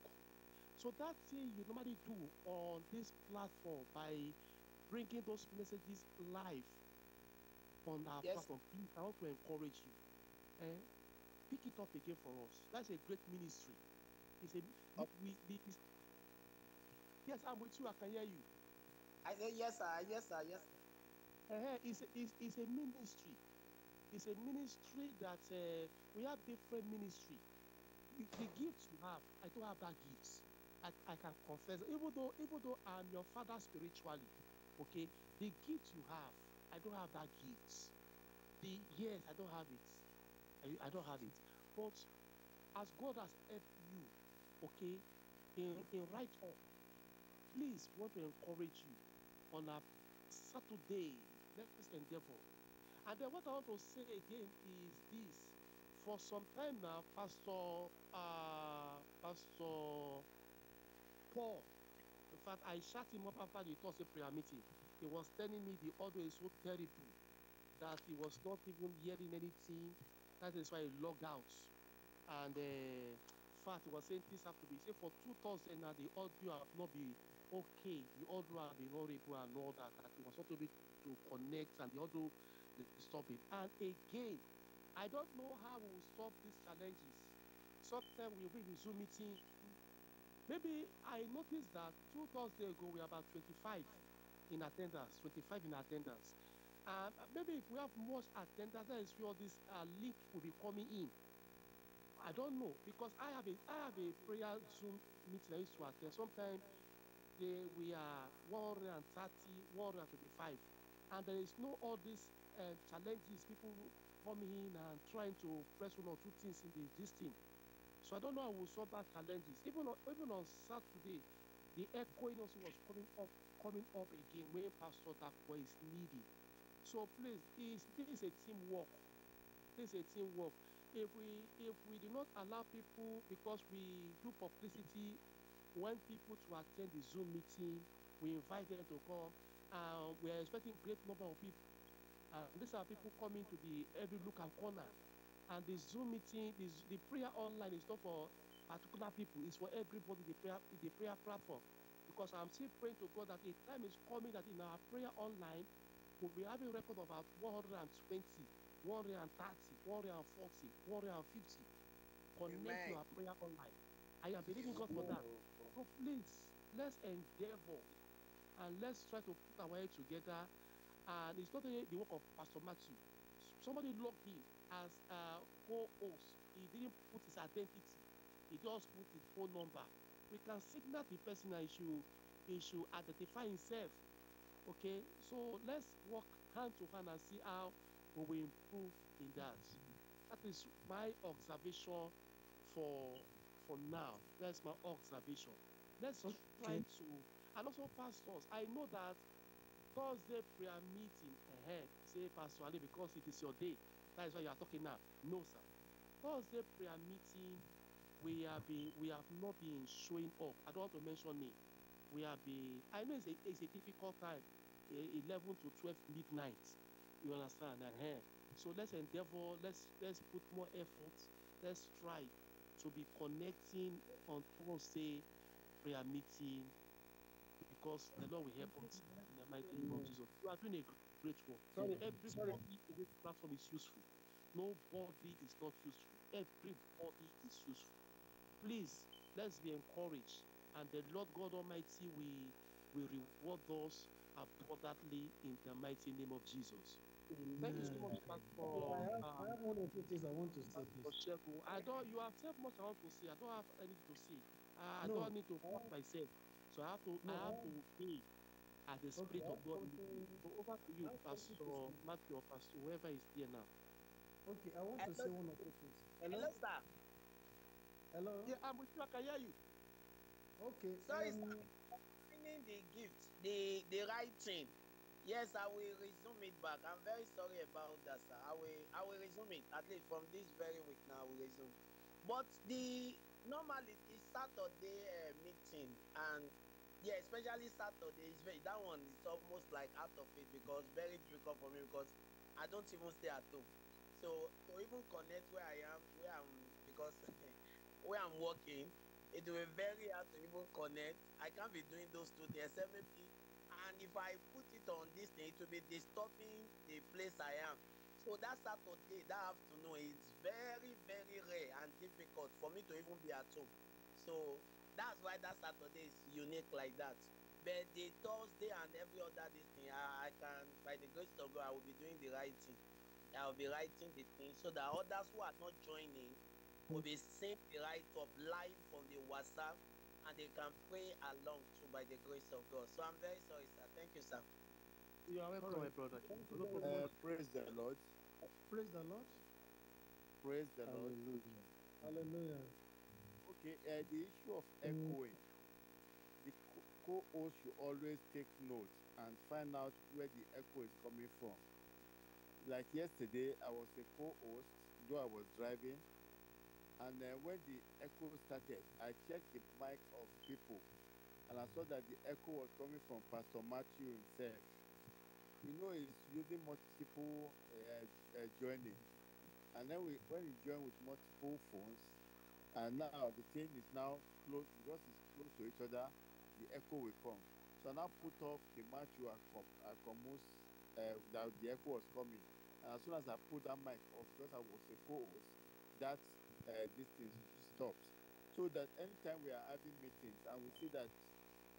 [SPEAKER 4] So that thing you normally do on this platform by bringing those messages live on our
[SPEAKER 5] Yes.
[SPEAKER 4] platform, please, I want to encourage you. Eh, pick it up again for us. That's a great ministry. It's a
[SPEAKER 5] Oh.
[SPEAKER 4] we, we it's, yes, I'm with you. I can hear you.
[SPEAKER 5] I yes, sir. Yes, sir. Yes.
[SPEAKER 4] Uh, it's, a, it's, it's a ministry. It's a ministry that uh, we have different ministry. The, gifts you have, I don't have that gifts. I, I can confess. Even though even though I'm your father spiritually, okay, the gifts you have, I don't have that gifts. The yes, I don't have it. I, I don't have it. But as God has helped you, okay, in, in right up, please want to encourage you on a Saturday, let's endeavor. And then what I want to say again is this. For some time now, Pastor uh, Pastor Paul, in fact, I shut him up after the Thursday prayer meeting. He was telling me the audio is so terrible that he was not even hearing anything. That is why he logged out. And uh, in fact, he was saying things have to be. Say for two Thursday now, the audio have not been okay. The audio have been horrible and all that. That he was not able to connect and the audio stop it. And again, I don't know how we will solve these challenges. Sometimes we will be Zoom meeting. Maybe I noticed that two Thursdays ago we were about 25 in attendance, 25 in attendance. And maybe if we have much attendance, that is where this uh, link will be coming in. I don't know because I have a I have a prayer Zoom meeting I used to attend. Sometimes they, we are 130, 125, and there is no all these uh, challenges. People coming in and trying to press one or two things in the, this. So I don't know how we'll solve that challenges. Even on, even on Saturday, the echoing also was coming up coming up again when Pastor Dakwa is needed. So please, this, this is a teamwork. This is a teamwork. If we if we do not allow people because we do publicity when people to attend the Zoom meeting, we invite them to come. Uh, we are expecting great number of people. Uh, these are people coming to the every look and corner. And the Zoom meeting, the, the prayer online is not for particular people, it's for everybody, the prayer, the prayer platform. Because I'm still praying to God that a time is coming that in our prayer online, we'll be having record of about 120, 130, 140, 150. Connect to our prayer online. I am believing God for that. So please, let's endeavor and let's try to put our head together. And it's not only the work of Pastor Matthew. Somebody logged in as a co-host. He didn't put his identity. He just put his phone number. We can signal the person that he should, he should identify himself. Okay, so let's work hand to hand and see how we will improve in that. That is my observation for for now. That's my observation. Let's try to and also pastors. I know that Thursday prayer meeting ahead. Say Pastor Ali because it is your day. That is why you are talking now. No, sir. Thursday prayer meeting, we have been we have not been showing up. I don't want to mention it. We have been. I know it's a it's a difficult time. eh, Eleven to twelve midnight. You understand? uh So let's endeavor. Let's let's put more effort. Let's try to be connecting on Thursday prayer meeting because the Lord will help us in the mighty name of Jesus. You are doing a great work.
[SPEAKER 3] Sorry,
[SPEAKER 4] Everybody in this platform is useful. Nobody is not useful. Everybody is useful. Please, let's be encouraged. And the Lord God Almighty will, will reward us abundantly in the mighty name of Jesus. Thank you so much, Pastor.
[SPEAKER 3] I have, I
[SPEAKER 4] um,
[SPEAKER 3] have one or two things I want to say, please.
[SPEAKER 4] I don't. You have said much I want to say. I don't have anything to say. I, I
[SPEAKER 3] No.
[SPEAKER 4] don't need to talk myself. So I have to.
[SPEAKER 3] No,
[SPEAKER 4] I have to obey as the
[SPEAKER 3] Okay,
[SPEAKER 4] Spirit
[SPEAKER 3] I
[SPEAKER 4] of God. me. So over to you,
[SPEAKER 3] to
[SPEAKER 4] Pastor. Matthew or Pastor whoever is there now.
[SPEAKER 3] Okay, I want to
[SPEAKER 5] Hello.
[SPEAKER 3] say one or two things.
[SPEAKER 5] Hello, sir.
[SPEAKER 3] Hello?
[SPEAKER 4] Yeah, I'm with you. I can hear you.
[SPEAKER 3] Okay.
[SPEAKER 5] Sorry,
[SPEAKER 3] um,
[SPEAKER 5] sir. Meaning the gift, the the right thing. Yes, I will resume it back. I'm very sorry about that, sir. I will I will resume it at least from this very week now. I will resume. But the normally the Saturday uh, meeting and yeah, especially Saturday is very that one is almost like out of it because very difficult for me because I don't even stay at home. So to even connect where I am, where I'm because where I'm working, it will be very hard to even connect. I can't be doing those two things except maybe and if I put it on this thing, it will be disturbing the place I am. So that Saturday, that afternoon is very, very rare and difficult for me to even be at home. So that's why that Saturday is unique like that. But the Thursday and every other day thing, I, I can, by the grace of God, I will be doing the writing. I will be writing the thing so that others who are not joining will be seeing the write up live from the WhatsApp and they can pray along too by the grace of God. So I'm very sorry, sir. Thank you, sir.
[SPEAKER 4] You are welcome, my brother.
[SPEAKER 2] Thank you
[SPEAKER 4] No
[SPEAKER 2] very
[SPEAKER 4] problem.
[SPEAKER 1] Uh, praise the Lord.
[SPEAKER 2] Praise the Lord.
[SPEAKER 1] Praise the Lord.
[SPEAKER 2] Hallelujah. Hallelujah.
[SPEAKER 1] Okay, uh, the issue of echoing. The co- co-host should always take note and find out where the echo is coming from. Like yesterday, I was a co-host, though I was driving, and uh, when the echo started, I checked the mic of people, and I saw that the echo was coming from Pastor Matthew himself. You know, he's using multiple uh, uh, joining, and then we, when you join with multiple phones, and now the thing is now close because it's close to each other the echo will come. So now put off the and com and Comus uh, that the echo was coming. And as soon as I put that mic off because I was a co-host that uh, this thing stopped so that anytime we are having meetings and we see that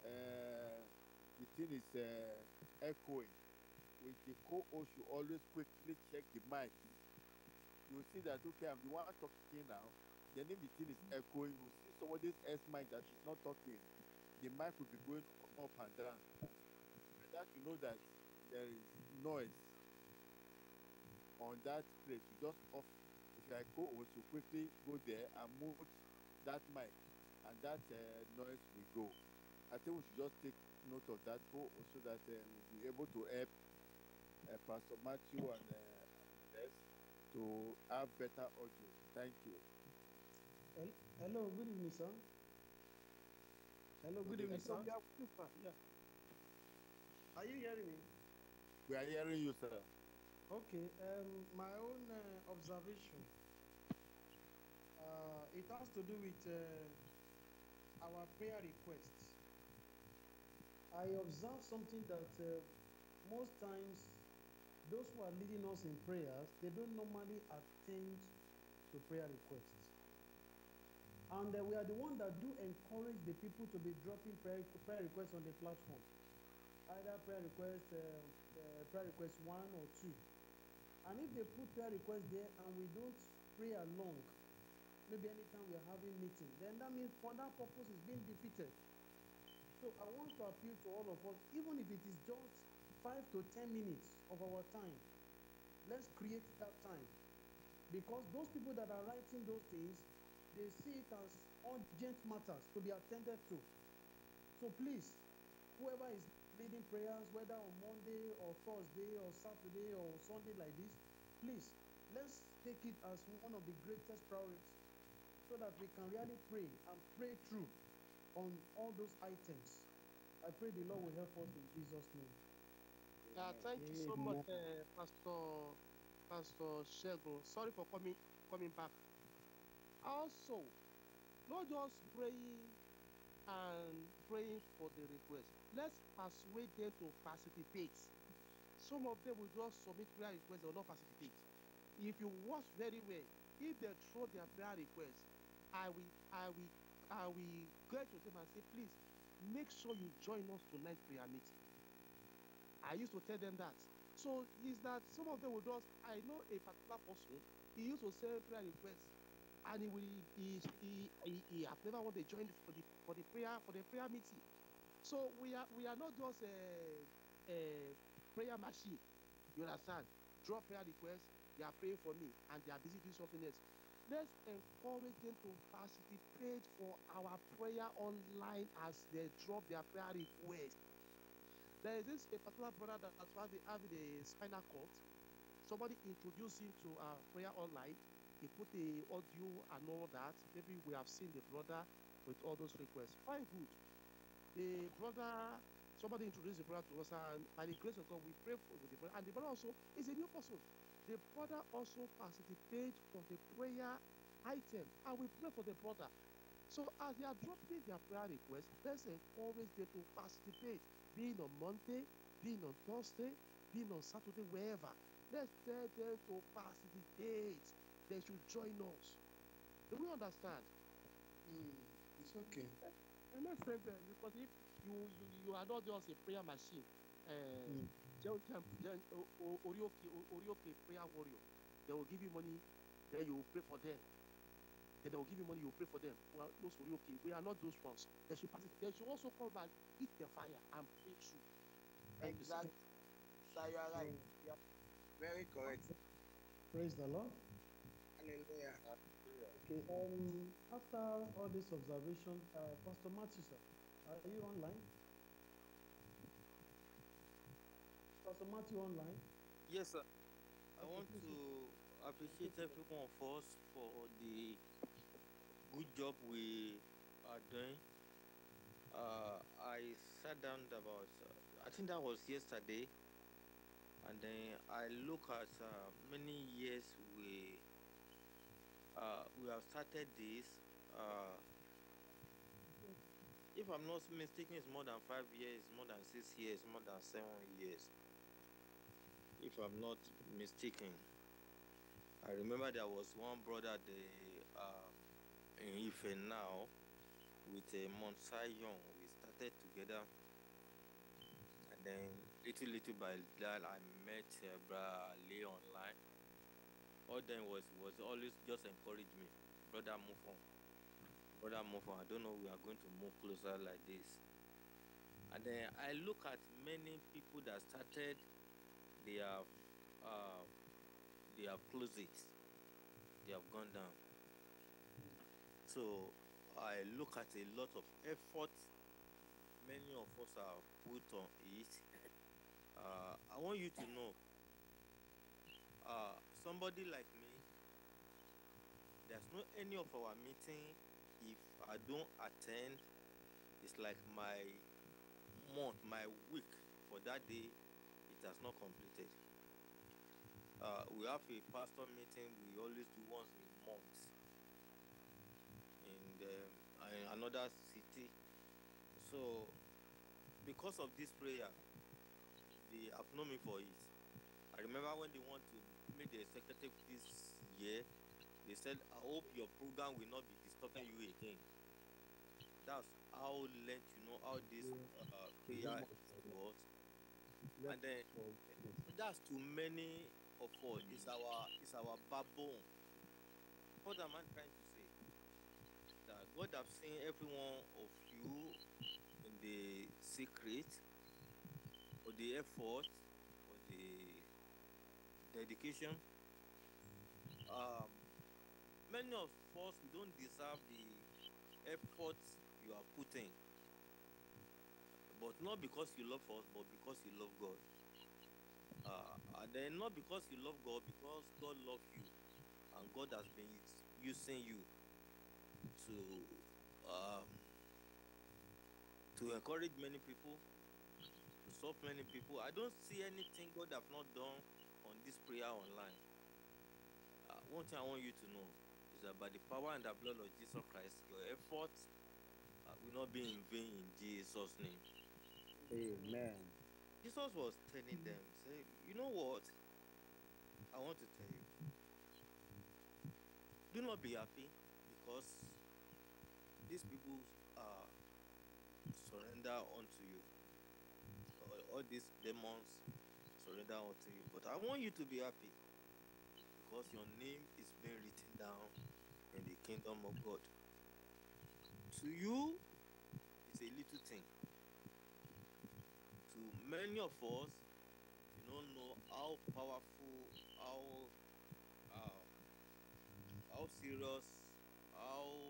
[SPEAKER 1] uh, the thing is uh, echoing with the co-host should always quickly check the mic you see that okay I'm the one talking now the thing is echoing, you see somebody's else mic that is not talking. The mic will be going up and down. And that you know that there is noise on that place. You just off. If are go host, you quickly go there and move that mic, and that uh, noise will go. I think we should just take note of that so that uh, we'll be able to help uh, Pastor Matthew and uh, rest to have better audio. Thank you.
[SPEAKER 2] Hello, good evening, sir. Hello, good evening, sir.
[SPEAKER 6] Are you hearing me?
[SPEAKER 1] We are hearing you, sir.
[SPEAKER 2] Okay, um,
[SPEAKER 6] My own uh, observation. Uh, it has to do with uh, our prayer requests.
[SPEAKER 2] I observe something that uh, most times those who are leading us in prayers, they don't normally attend to prayer requests. And uh, we are the one that do encourage the people to be dropping prayer, prayer requests on the platform. Either prayer request, uh, uh, prayer request one or two. And if they put prayer request there and we don't pray along, maybe anytime we are having meeting, then that means for that purpose is being defeated. So I want to appeal to all of us, even if it is just five to ten minutes of our time, let's create that time. Because those people that are writing those things, they see it as urgent matters to be attended to. So please, whoever is leading prayers, whether on Monday or Thursday or Saturday or Sunday like this, please, let's take it as one of the greatest priorities so that we can really pray and pray through on all those items. I pray the Lord will help us in Jesus' name.
[SPEAKER 4] Thank you so much, uh, Pastor Pastor Shegun. Sorry for coming coming back. Also, not just praying and praying for the request. Let's persuade them to participate. Some of them will just submit prayer requests, will not participate. If you watch very well, if they throw their prayer request, I will, I will, I will go to them and say, please, make sure you join us tonight prayer meeting. I used to tell them that. So is that some of them will just I know a particular person, he used to send prayer requests and he will he he he, he have never want to join for the for the prayer for the prayer meeting. So we are we are not just a, a prayer machine. You understand? Draw prayer requests, they are praying for me and they are busy doing something else. Let's encourage them to participate for our prayer online as they drop their prayer requests. There is this a particular brother that has having a spinal cord. Somebody introduced him to uh, prayer online. He put the audio and all that. Maybe we have seen the brother with all those requests. Fine, good. The brother, somebody introduced the brother to us, and by the grace of God, we pray for the brother. And the brother also is a new person. The brother also participates for the prayer item, and we pray for the brother. So as they are dropping their prayer requests, let's encourage them to participate, being on Monday, being on Thursday, being on Saturday, wherever. Let's tell them to participate. They should join us. Do we understand?
[SPEAKER 2] Mm, it's okay.
[SPEAKER 4] And let's tell them because if you you, you are not just a prayer machine, uh,
[SPEAKER 2] Mm.
[SPEAKER 4] Orioke prayer warrior, they will give you money, then you will pray for them. Then they will give you money, you pray for them. Well, those Orioke, we are not those ones. They should participate. They should also come and eat the fire and pray through. Thank you, sir.
[SPEAKER 5] You are right. You are very correct.
[SPEAKER 3] Praise the Lord.
[SPEAKER 5] Hallelujah.
[SPEAKER 3] Okay, um, after all this observation, uh, Pastor Matthew, sir, are you online? Pastor Matthew online?
[SPEAKER 7] Yes, sir. I want to appreciate every one of us for the good job we are doing. Uh, I sat down about, uh, I think that was yesterday, and then I look at uh, many years we uh, we have started this. Uh, if I'm not mistaken, it's more than five years, more than six years, more than seven years if I'm not mistaken. I remember there was one brother the in Ife now with a Mount Zion. We started together, and then little little by that I met uh, Brother Ali online. All then was was always just encourage me, brother move on, brother move on. I don't know we are going to move closer like this. And then I look at many people that started they have uh, they have closed it they have gone down so i look at a lot of effort many of us have put on it. Uh, i want you to know uh, somebody like me there's no any of our meeting if i don't attend. It's like my month my week for that day it has not completed. Uh, we have a pastor meeting we always do once a month the, another city. So, because of this prayer, they have known me for it. I remember when they want to make the executive this year, they said, I hope your program will not be disturbing you again. That's how let you know how this uh, prayer was and then that's too many of us it's our it's our backbone what am i trying god have seen every one of you in the secret for the effort for the dedication. Um many of us we don't deserve the effort you are putting but not because you love us, but because you love God. Uh, and then not because you love God, because God loves you, and God has been using you to um, to encourage many people, to solve many people. I don't see anything God have not done on this prayer online. Uh, one thing I want you to know is that by the power and the blood of Jesus Christ, your effort uh, will not be in vain in Jesus' name.
[SPEAKER 1] Amen.
[SPEAKER 7] Jesus was telling them, say, you know what? I want to tell you. Do not be happy because these people uh, surrender unto you. All, all these demons surrender unto you. But I want you to be happy because your name is being written down in the kingdom of God. To you, it's a little thing to many of us, you don't know how powerful, how uh, how serious, how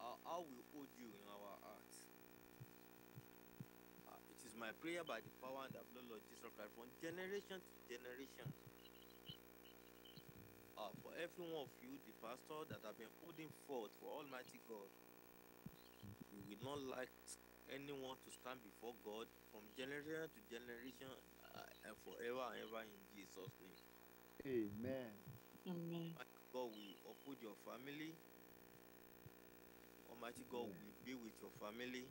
[SPEAKER 7] how, how we hold you in our hearts. Uh, it is my prayer by the power and the blood of Jesus Christ from generation to generation. Uh, for every one of you, the pastor that have been holding forth for Almighty God, we will not like anyone to stand before God from generation to generation uh, and forever and ever in Jesus' name.
[SPEAKER 1] Amen.
[SPEAKER 8] Amen.
[SPEAKER 7] God will uphold your family. Almighty God will be with your family.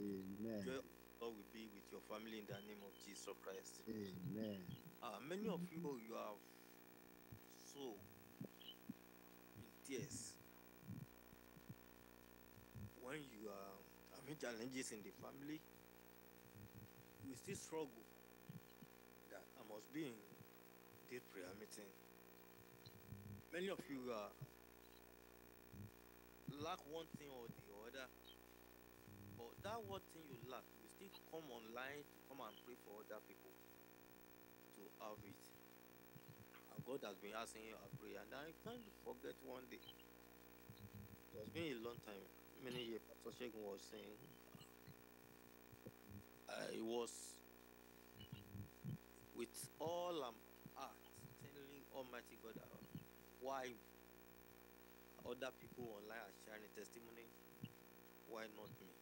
[SPEAKER 1] Amen.
[SPEAKER 7] Joy God will be with your family in the name of Jesus Christ.
[SPEAKER 1] Amen.
[SPEAKER 7] Uh, many of you, you have so in tears when you are having challenges in the family. You still struggle that I must be in this prayer meeting. Many of you are lack one thing or the other, but that one thing you lack, you still come online to come and pray for other people to have it. And God has been asking you a prayer, and I can't forget one day. It has been a long time, many years. Pastor Shegun was saying, I was with all I'm at, telling Almighty God uh, why other people online are sharing testimony, why not me?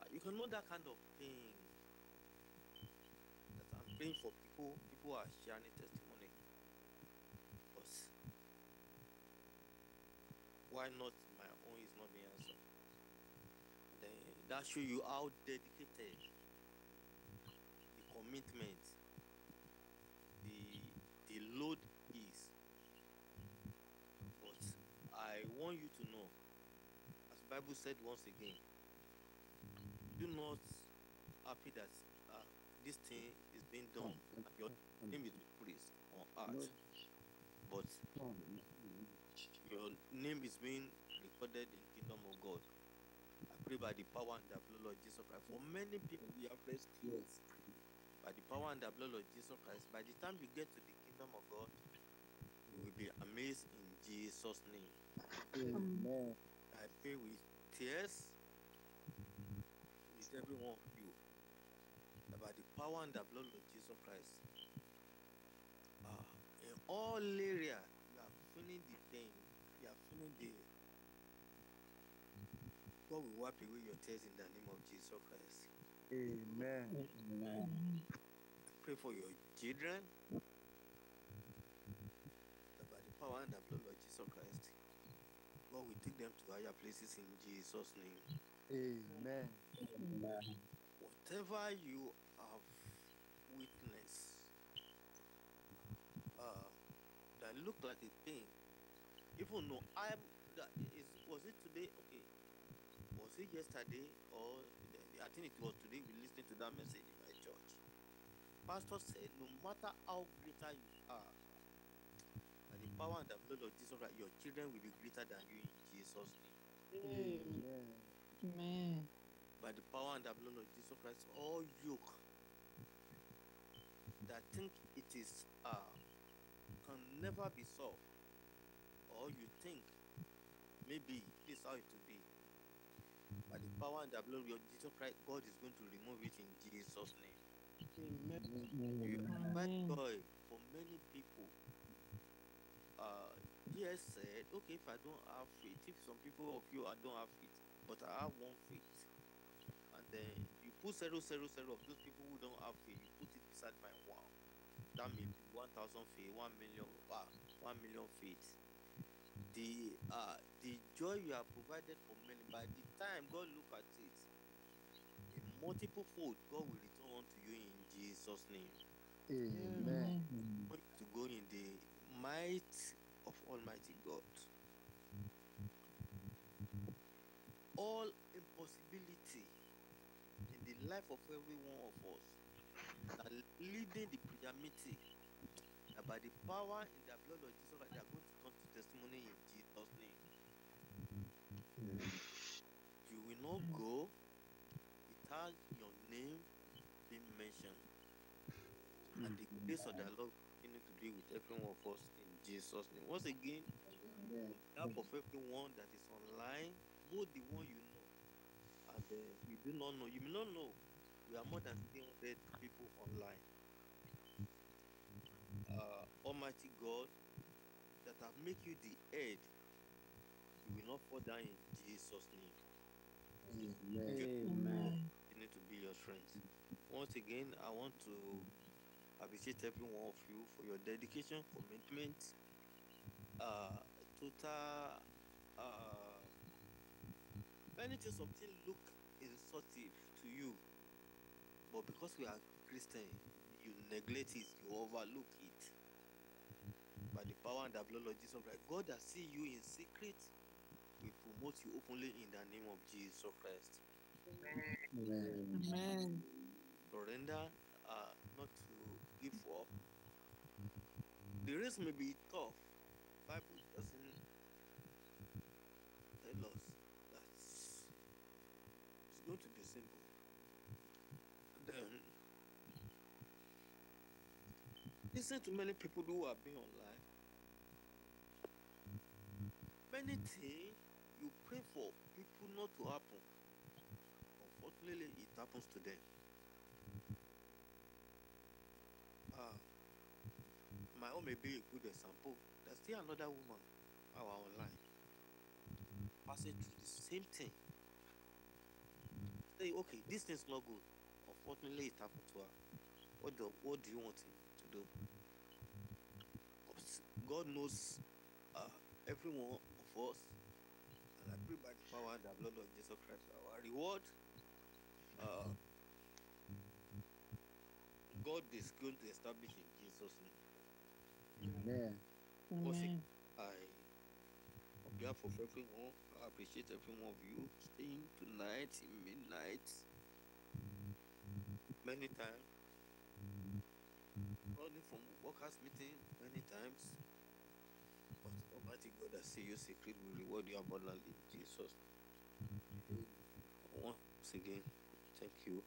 [SPEAKER 7] Uh, you can know that kind of thing. that I'm praying for people, people are sharing testimony. But why not my own is not the answer? Then that show you how dedicated the commitment, the the load is. But I want you to know, as the Bible said once again, do not happy that uh, this thing is being done. Your name is praised on earth, but your name is being recorded in the kingdom of God. I pray by the power and the blood of Jesus Christ. For many people, we are rescued by the power and the blood of Jesus Christ. By the time you get to the kingdom of God, you will be amazed in Jesus' name.
[SPEAKER 1] Amen.
[SPEAKER 7] I pray with tears with every one of you that by the power and the blood of Jesus Christ, uh, in all area you are feeling the pain, you are feeling the God will wipe away your tears in the name of Jesus Christ.
[SPEAKER 1] Amen.
[SPEAKER 7] I pray for your children that by the power and the blood of Jesus Christ, God will take them to higher places in Jesus' name.
[SPEAKER 1] Amen.
[SPEAKER 7] whatever you have witnessed uh, that look like a pain, even though I'm that is was it today? Okay, was it yesterday or I think it was today? We listened to that message in my church. Pastor said, no matter how greater you are, power and the blood of Jesus Christ, your children will be greater than you in Jesus' name
[SPEAKER 1] Amen.
[SPEAKER 8] Amen.
[SPEAKER 7] by the power and the blood of Jesus Christ, all yoke that think it is uh can never be solved, or you think maybe this is how it will be. By the power and the blood of Jesus Christ, God is going to remove it in Jesus' name.
[SPEAKER 2] Amen.
[SPEAKER 7] You provide
[SPEAKER 8] Amen.
[SPEAKER 7] joy for many people. Uh, yes, said, okay, if I don't have faith, if some people of you I don't have faith, but I have one faith, and then you put zero, zero, zero of those people who don't have faith, you put it beside my one. That means one thousand faith, one million, uh, one million faith. The uh, the joy you have provided for many, by the time God look at it, in multiple fold, God will return unto you in Jesus' name.
[SPEAKER 1] Amen.
[SPEAKER 7] want to go in the might of Almighty God. All impossibility in the life of every one of us that leading the prayer meeting that by the power in the blood of Jesus Christ, they are going to come to testimony in Jesus' name. You will not go without your name being mentioned. And the grace of the Lord continue to be with every one of us in Jesus' name. Once again,
[SPEAKER 1] Amen.
[SPEAKER 7] help of everyone that is online, both the one you know and the you do not know. You may not know. We are more than 300 people online. Uh, Almighty God, that have make you the head, you will not fall down in Jesus' name.
[SPEAKER 1] Amen.
[SPEAKER 8] Amen.
[SPEAKER 7] continue to be your strength. Once again, I want to appreciate every one of you for your dedication, commitment, uh, total uh, anything something look insultive to you but because we are christian you neglect it you overlook it. By the power and the blood of jesus christ god that see you in secret. We promote you openly in the name of jesus christ.
[SPEAKER 1] Amen.
[SPEAKER 8] Amen.
[SPEAKER 7] surrender not to give up the race may be tough. Bible doesn't tell us that it's going to be simple then listen to many people who have been online. Many things you pray for people not to happen. Unfortunately it happens to them my own may be a good example. There's still another woman our online passing through the same thing. Say okay this thing's not good. Unfortunately it happened to her. What do what do you want to do? God knows uh, every one of us. And i pray by the power and the blood of jesus christ our reward. Uh, god is going to establish in jesus name
[SPEAKER 1] Amen.
[SPEAKER 8] Amen.
[SPEAKER 7] I, on behalf of everyone, I appreciate every one of you staying tonight, in midnight, many times, running from workers' meeting many times. But Almighty God, I see you secret will reward you abundantly, Jesus. Once again, thank you.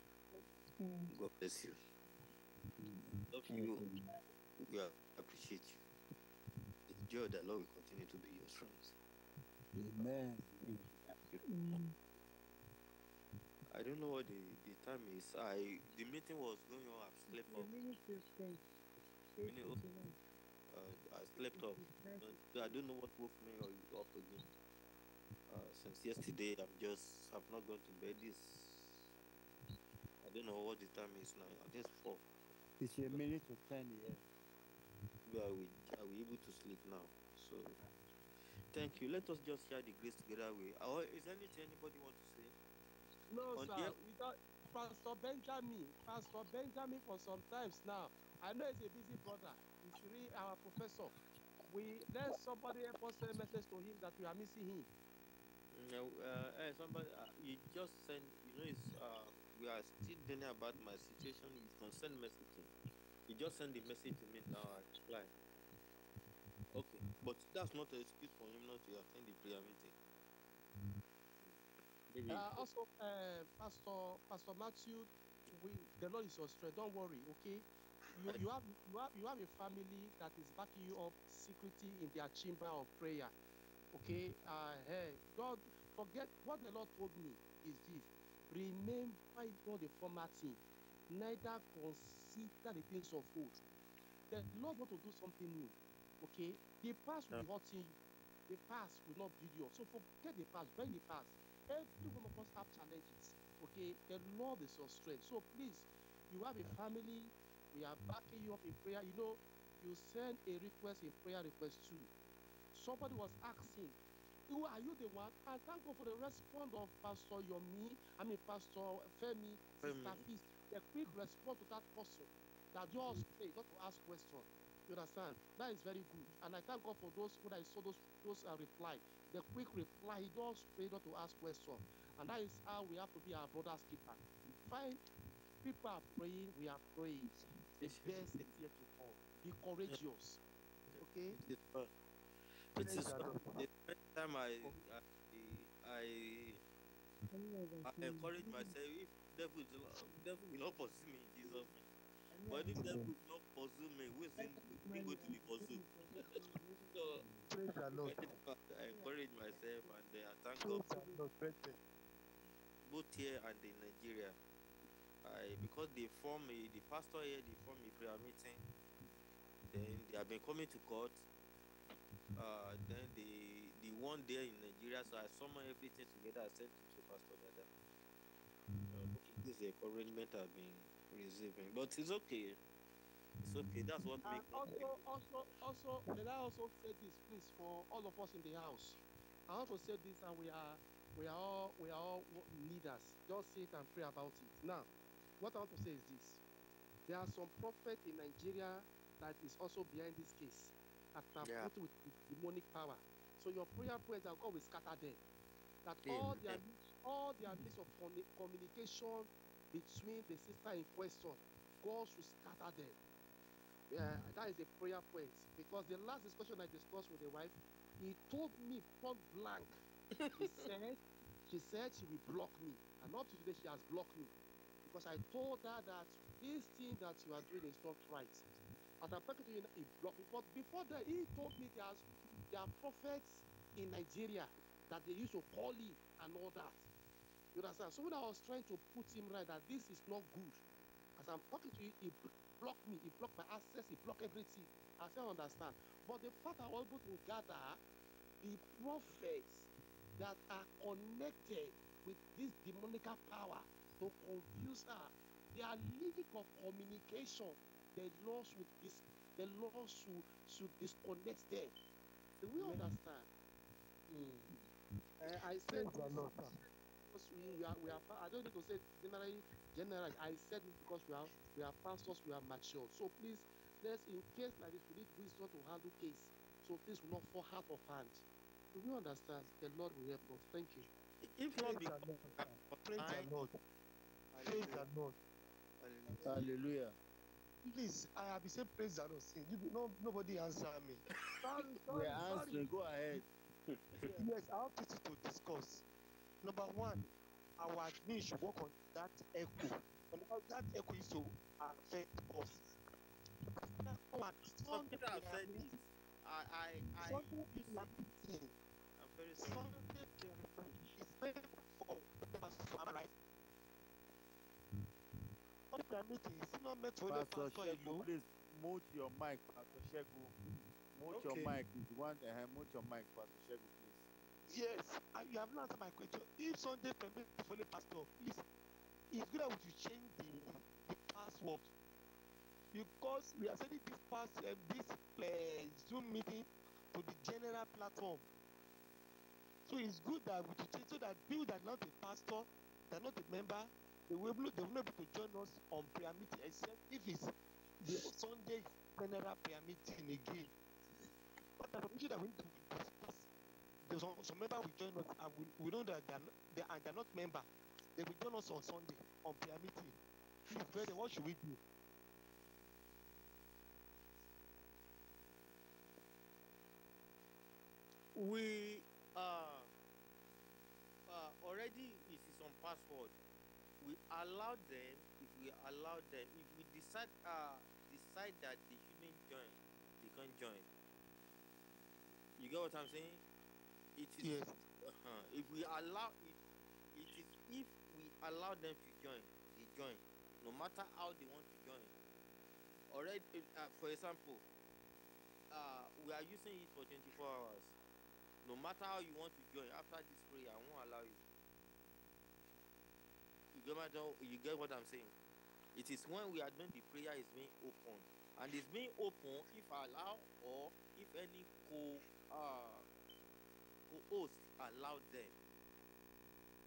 [SPEAKER 7] God bless you. Love you. We appreciate you. The joy of the Lord will continue to be your strength.
[SPEAKER 1] Amen.
[SPEAKER 7] I don't know what the, the time is. I the meeting was going on. I've slept
[SPEAKER 9] The
[SPEAKER 7] up.
[SPEAKER 9] minute is spent. Eight
[SPEAKER 7] Minute of-
[SPEAKER 9] fifty-nine.
[SPEAKER 7] Uh, I slept up. I don't know what woke me or up again. Uh, since yesterday, I'm just I've not gone to bed. This I don't know what the time is now. I think it's four.
[SPEAKER 1] It's a minute to ten here.
[SPEAKER 7] Are we able to sleep now? So thank you. Let us just share the grace together. We. Or is there anything anybody want to say?
[SPEAKER 4] No,
[SPEAKER 7] On
[SPEAKER 4] sir. Without Pastor Benjamin, Pastor Benjamin, for some times now, I know he's a busy brother. He's really our professor. We let somebody help us send message to him that we are missing him.
[SPEAKER 7] No, uh, eh, somebody, uh, you just send, you know, it's, uh, we are still dealing about my situation. You can send message to me. You just send the message to me now. I reply. Okay, but that's not an excuse for him not to attend the prayer meeting. Maybe
[SPEAKER 4] Uh, also, uh, Pastor Pastor Matthew, we, the Lord is your strength. Don't worry, okay? You, you have you have you have a family that is backing you up secretly in their chamber of prayer. Okay? Uh, hey, God, forget what the Lord told me is this: remember not the former thing, neither consider the things of old. The Lord want to do something new. Okay? The past will be hurting you. The past will not build you up. So forget the past, bury the past. Every one of us have challenges. Okay, the Lord is your strength. So please, you have a family. We are backing you up in prayer. You know, you send a request in prayer request too. Somebody was asking, "Who are you the one?" And thank God for the response of Pastor Yomi. I mean, Pastor Femi, Sister
[SPEAKER 7] Femi.
[SPEAKER 4] Peace. The quick response to that person that just pray, not to ask questions. You understand? That is very good. And I thank God for those when I saw those those uh, reply. The quick reply, he does pray not to ask questions. And that is how we have to be our brother's keeper. Find people are praying, we are praying. The best is yet to come. Be courageous. Okay?
[SPEAKER 7] It is it is the first time I I I,
[SPEAKER 9] Any
[SPEAKER 7] I encourage myself. If devil is devil will not pursue me, in Jesus. name. But if devil will not pursue me, who is in we go to be pursued? so
[SPEAKER 1] Praise the Lord.
[SPEAKER 7] I encourage myself and uh, I thank God
[SPEAKER 1] Praise the Lord. brethren.
[SPEAKER 7] both here and in Nigeria. I because they form a the pastor here they form a prayer meeting. Then they have been coming to court. Uh, then the the one there in Nigeria, so I summon everything together. I sent it to Pastor Dada. Okay, this is encouragement I've been receiving, but it's okay. It's okay. That's what
[SPEAKER 4] And
[SPEAKER 7] makes
[SPEAKER 4] also, also, also, can I also say this, please, for all of us in the house? I want to say this, and we are we are all we are all wo- leaders. Just sit and pray about it. Now, what I want to say is this: there are some prophets in Nigeria that is also behind this case that are
[SPEAKER 7] Yeah.
[SPEAKER 4] put with demonic power. So your prayer prayers are God will scatter them. That all their
[SPEAKER 7] Amen.
[SPEAKER 4] All their list of commu- communication between the sister in question, God should scatter them. Yeah, that is a prayer point because the last discussion I discussed with the wife, he told me point blank. He said, she said she will block me, and up to today she has blocked me because I told her that this thing that you are doing is not right. As I'm talking to you, now, he blocked me. But before that, he told me there's there are prophets in Nigeria that they used to call him and all that. You understand? So when I was trying to put him right that this is not good, as I'm talking to you, he blocked me, he blocked my access, he blocked everything. I still understand. But the fact I was able to gather the prophets that are connected with this demonic power to confuse her, they are leading of communication. The law should dis- the law should, should disconnect them. Do we understand? Uh, I said
[SPEAKER 10] Praise the
[SPEAKER 4] this
[SPEAKER 10] Lord, sir.
[SPEAKER 4] because we, we are we are I don't need to say generally generally I said it because we are we are pastors we are mature so please let's in case like this we need wisdom to handle case so things will not fall out of hand do we understand the Lord will help us thank you
[SPEAKER 7] If not
[SPEAKER 10] Praise
[SPEAKER 7] because
[SPEAKER 10] the Lord, sir. Praise the
[SPEAKER 7] I-
[SPEAKER 10] Lord. Praise the Lord.
[SPEAKER 1] Hallelujah.
[SPEAKER 2] Please, I have been saying praise the Lord. since. You, no, nobody answer me.
[SPEAKER 4] sorry
[SPEAKER 1] We are answering. Go ahead.
[SPEAKER 2] yes, I have things to discuss. Number one, our admin should work on that echo. And how that echo is to affect us. Number one,
[SPEAKER 7] some
[SPEAKER 2] Sunday
[SPEAKER 7] people have said
[SPEAKER 2] prayer
[SPEAKER 7] this. I I I
[SPEAKER 2] Sunday
[SPEAKER 7] use
[SPEAKER 2] prayer
[SPEAKER 7] it.
[SPEAKER 2] meeting.
[SPEAKER 7] I'm very sorry.
[SPEAKER 2] Sunday prayer meeting is meant for pastor. Am I right? Sunday prayer meeting is not meant for
[SPEAKER 1] Pastor
[SPEAKER 2] pastor
[SPEAKER 1] Shegu, please mute your mic, Pastor Shegu. Mute your mic. If you want, uh, mute your mic, Pastor Shegu, please.
[SPEAKER 2] Yes, and you have not answered my question. If Sunday permit is only pastor, please, it's good that we change the, the password because we are sending this pass uh, this uh, Zoom meeting to the general platform. So it's good that we should change so that people that are not a pastor, that are not a member, they will they will not be able to join us on prayer meeting except if it's the Sunday general prayer meeting again. But the issue that we need to there's some, some will join us and we, we know that they are, not, they are, they are not member they will join us on sunday on prayer meeting please brethren what should we do
[SPEAKER 7] We uh, uh, already it is on password. We allow them if we allow them if we decide uh decide that they shouldn't join, they can join. You get what I'm saying? It is
[SPEAKER 2] yes
[SPEAKER 7] uh-huh. if we allow it it is if we allow them to join, they join. No matter how they want to join. Already uh, for example, uh, we are using it for 24 hours. No matter how you want to join after this prayer, I won't allow you. You get what, I- you get what I'm saying? It is when we are doing the prayer is being open, and it's being open if I allow or if any co uh, co-host allow them.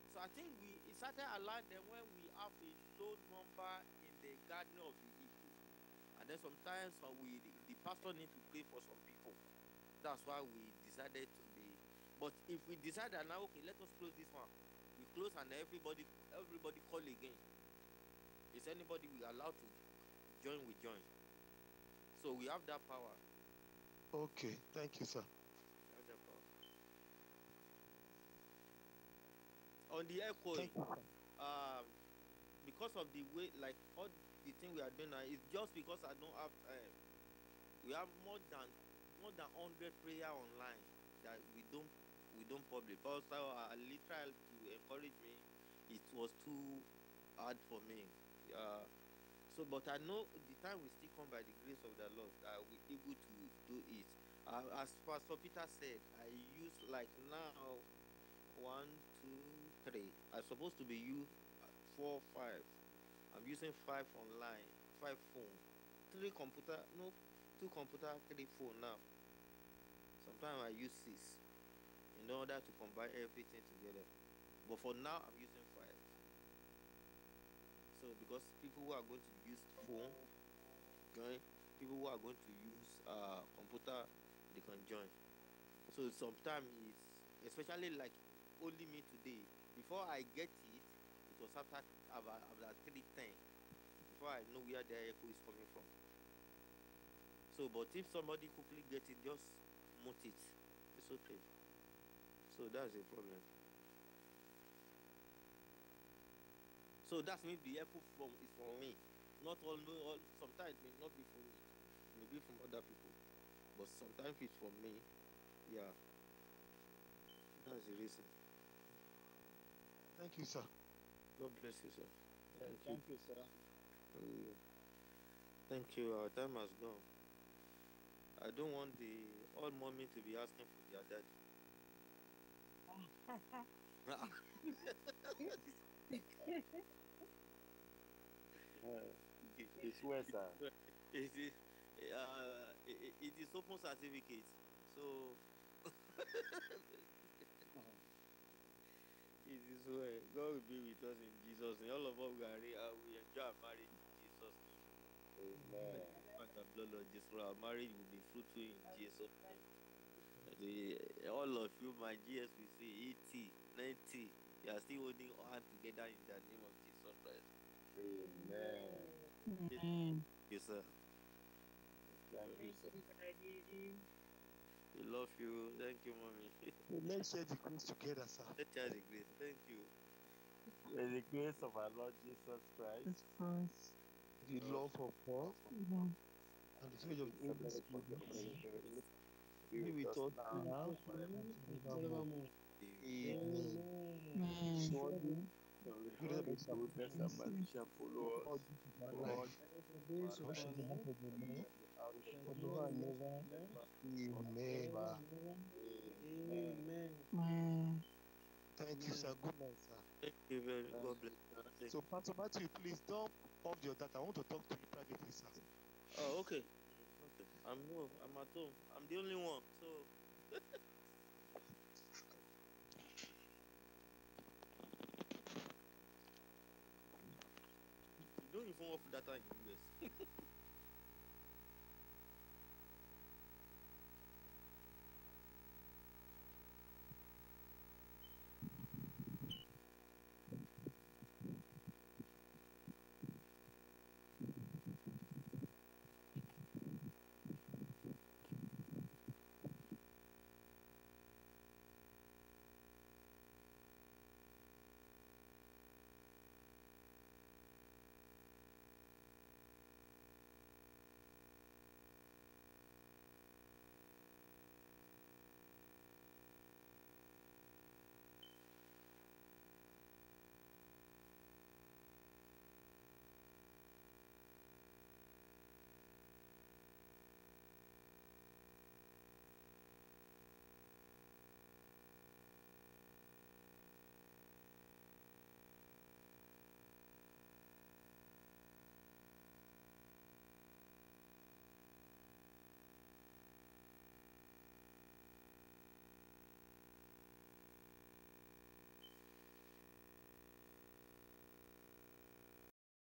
[SPEAKER 7] So I think we it started allowing them when we have a low number in the garden of the people, and then sometimes uh, we the, the pastor need to pray for some people. That's why we decided to be. But if we decide that now, okay, let us close this one. We close and everybody everybody call again. Is anybody we allowed to join? We join. So we have that power.
[SPEAKER 2] okay thank you sir
[SPEAKER 7] We have that power. On the echoing, um, because of the way, like all the thing we are doing now, is just because I don't have time. We have more than more than hundred prayer online that we don't we don't publish. Also, uh, literal to encourage me, it was too hard for me. Uh, so, but I know the time we still come by the grace of the Lord that we able to do it. Uh, as Pastor Peter said, I use like now one, two, three. I'm supposed to be you four, five. I'm using five online, five phone, three computer, no, two computer, three phone now. Sometimes I use six in order to combine everything together. But for now, I'm using five. So because people who are going to use phone, join. People who are going to use uh computer, they can join. So sometimes it's especially like only me today. Before I get it, it was after about about three ten. Before I know where the echo is coming from. So, but if somebody quickly get it, just mute it. It's okay. So that's a problem. So that's mean the echo from is for me. Not all, all sometimes it may not be for me. It may be from other people. But sometimes it's for me. Yeah. That's the reason.
[SPEAKER 2] Thank you, sir.
[SPEAKER 7] God bless you, sir.
[SPEAKER 3] Yeah,
[SPEAKER 7] Thank you.
[SPEAKER 3] thank you, sir.
[SPEAKER 7] Hallelujah. Thank you. Our time has gone. I don't want the old mommy to be asking for their daddy.
[SPEAKER 3] Uh, it's where, sir.
[SPEAKER 7] it is uh, it, it is open certificate. So it is well. God will be with us in Jesus' name. All of us we are re- uh, we enjoy our marriage in Jesus' name.
[SPEAKER 3] Amen.
[SPEAKER 7] And the blood of Jesus, our marriage will be fruitful in Jesus' name. The, all of you, my GS, we say 80, 90, you are still holding hand together in the name of Jesus Christ.
[SPEAKER 3] Amen.
[SPEAKER 8] Amen.
[SPEAKER 7] Yes, sir.
[SPEAKER 3] Thank you, sir.
[SPEAKER 7] We love you. Thank you, mommy.
[SPEAKER 2] Let's share the grace together, sir.
[SPEAKER 7] Let's share the grace. Thank you.
[SPEAKER 3] May the grace of our Lord Jesus Christ,
[SPEAKER 8] That's first.
[SPEAKER 2] The love of God
[SPEAKER 8] Lord.
[SPEAKER 2] and the fellowship of the Holy Spirit
[SPEAKER 3] be with us now.
[SPEAKER 2] now
[SPEAKER 5] Forevermore.
[SPEAKER 2] Amen.
[SPEAKER 8] Amen.
[SPEAKER 2] Surely,
[SPEAKER 3] Goodness and goodness and mercy shall follow us.
[SPEAKER 2] God,
[SPEAKER 5] The days of
[SPEAKER 2] God
[SPEAKER 5] our
[SPEAKER 2] shall be
[SPEAKER 5] life, Amen.
[SPEAKER 2] Thank you, sir. Good night, sir.
[SPEAKER 7] Thank you very God bless you.
[SPEAKER 2] So, Pastor Matthew, please don't off your data. I want to talk to you privately, sir.
[SPEAKER 7] Oh, okay. Okay. I'm home. I'm at home. I'm the only one. So you don't even off data in US.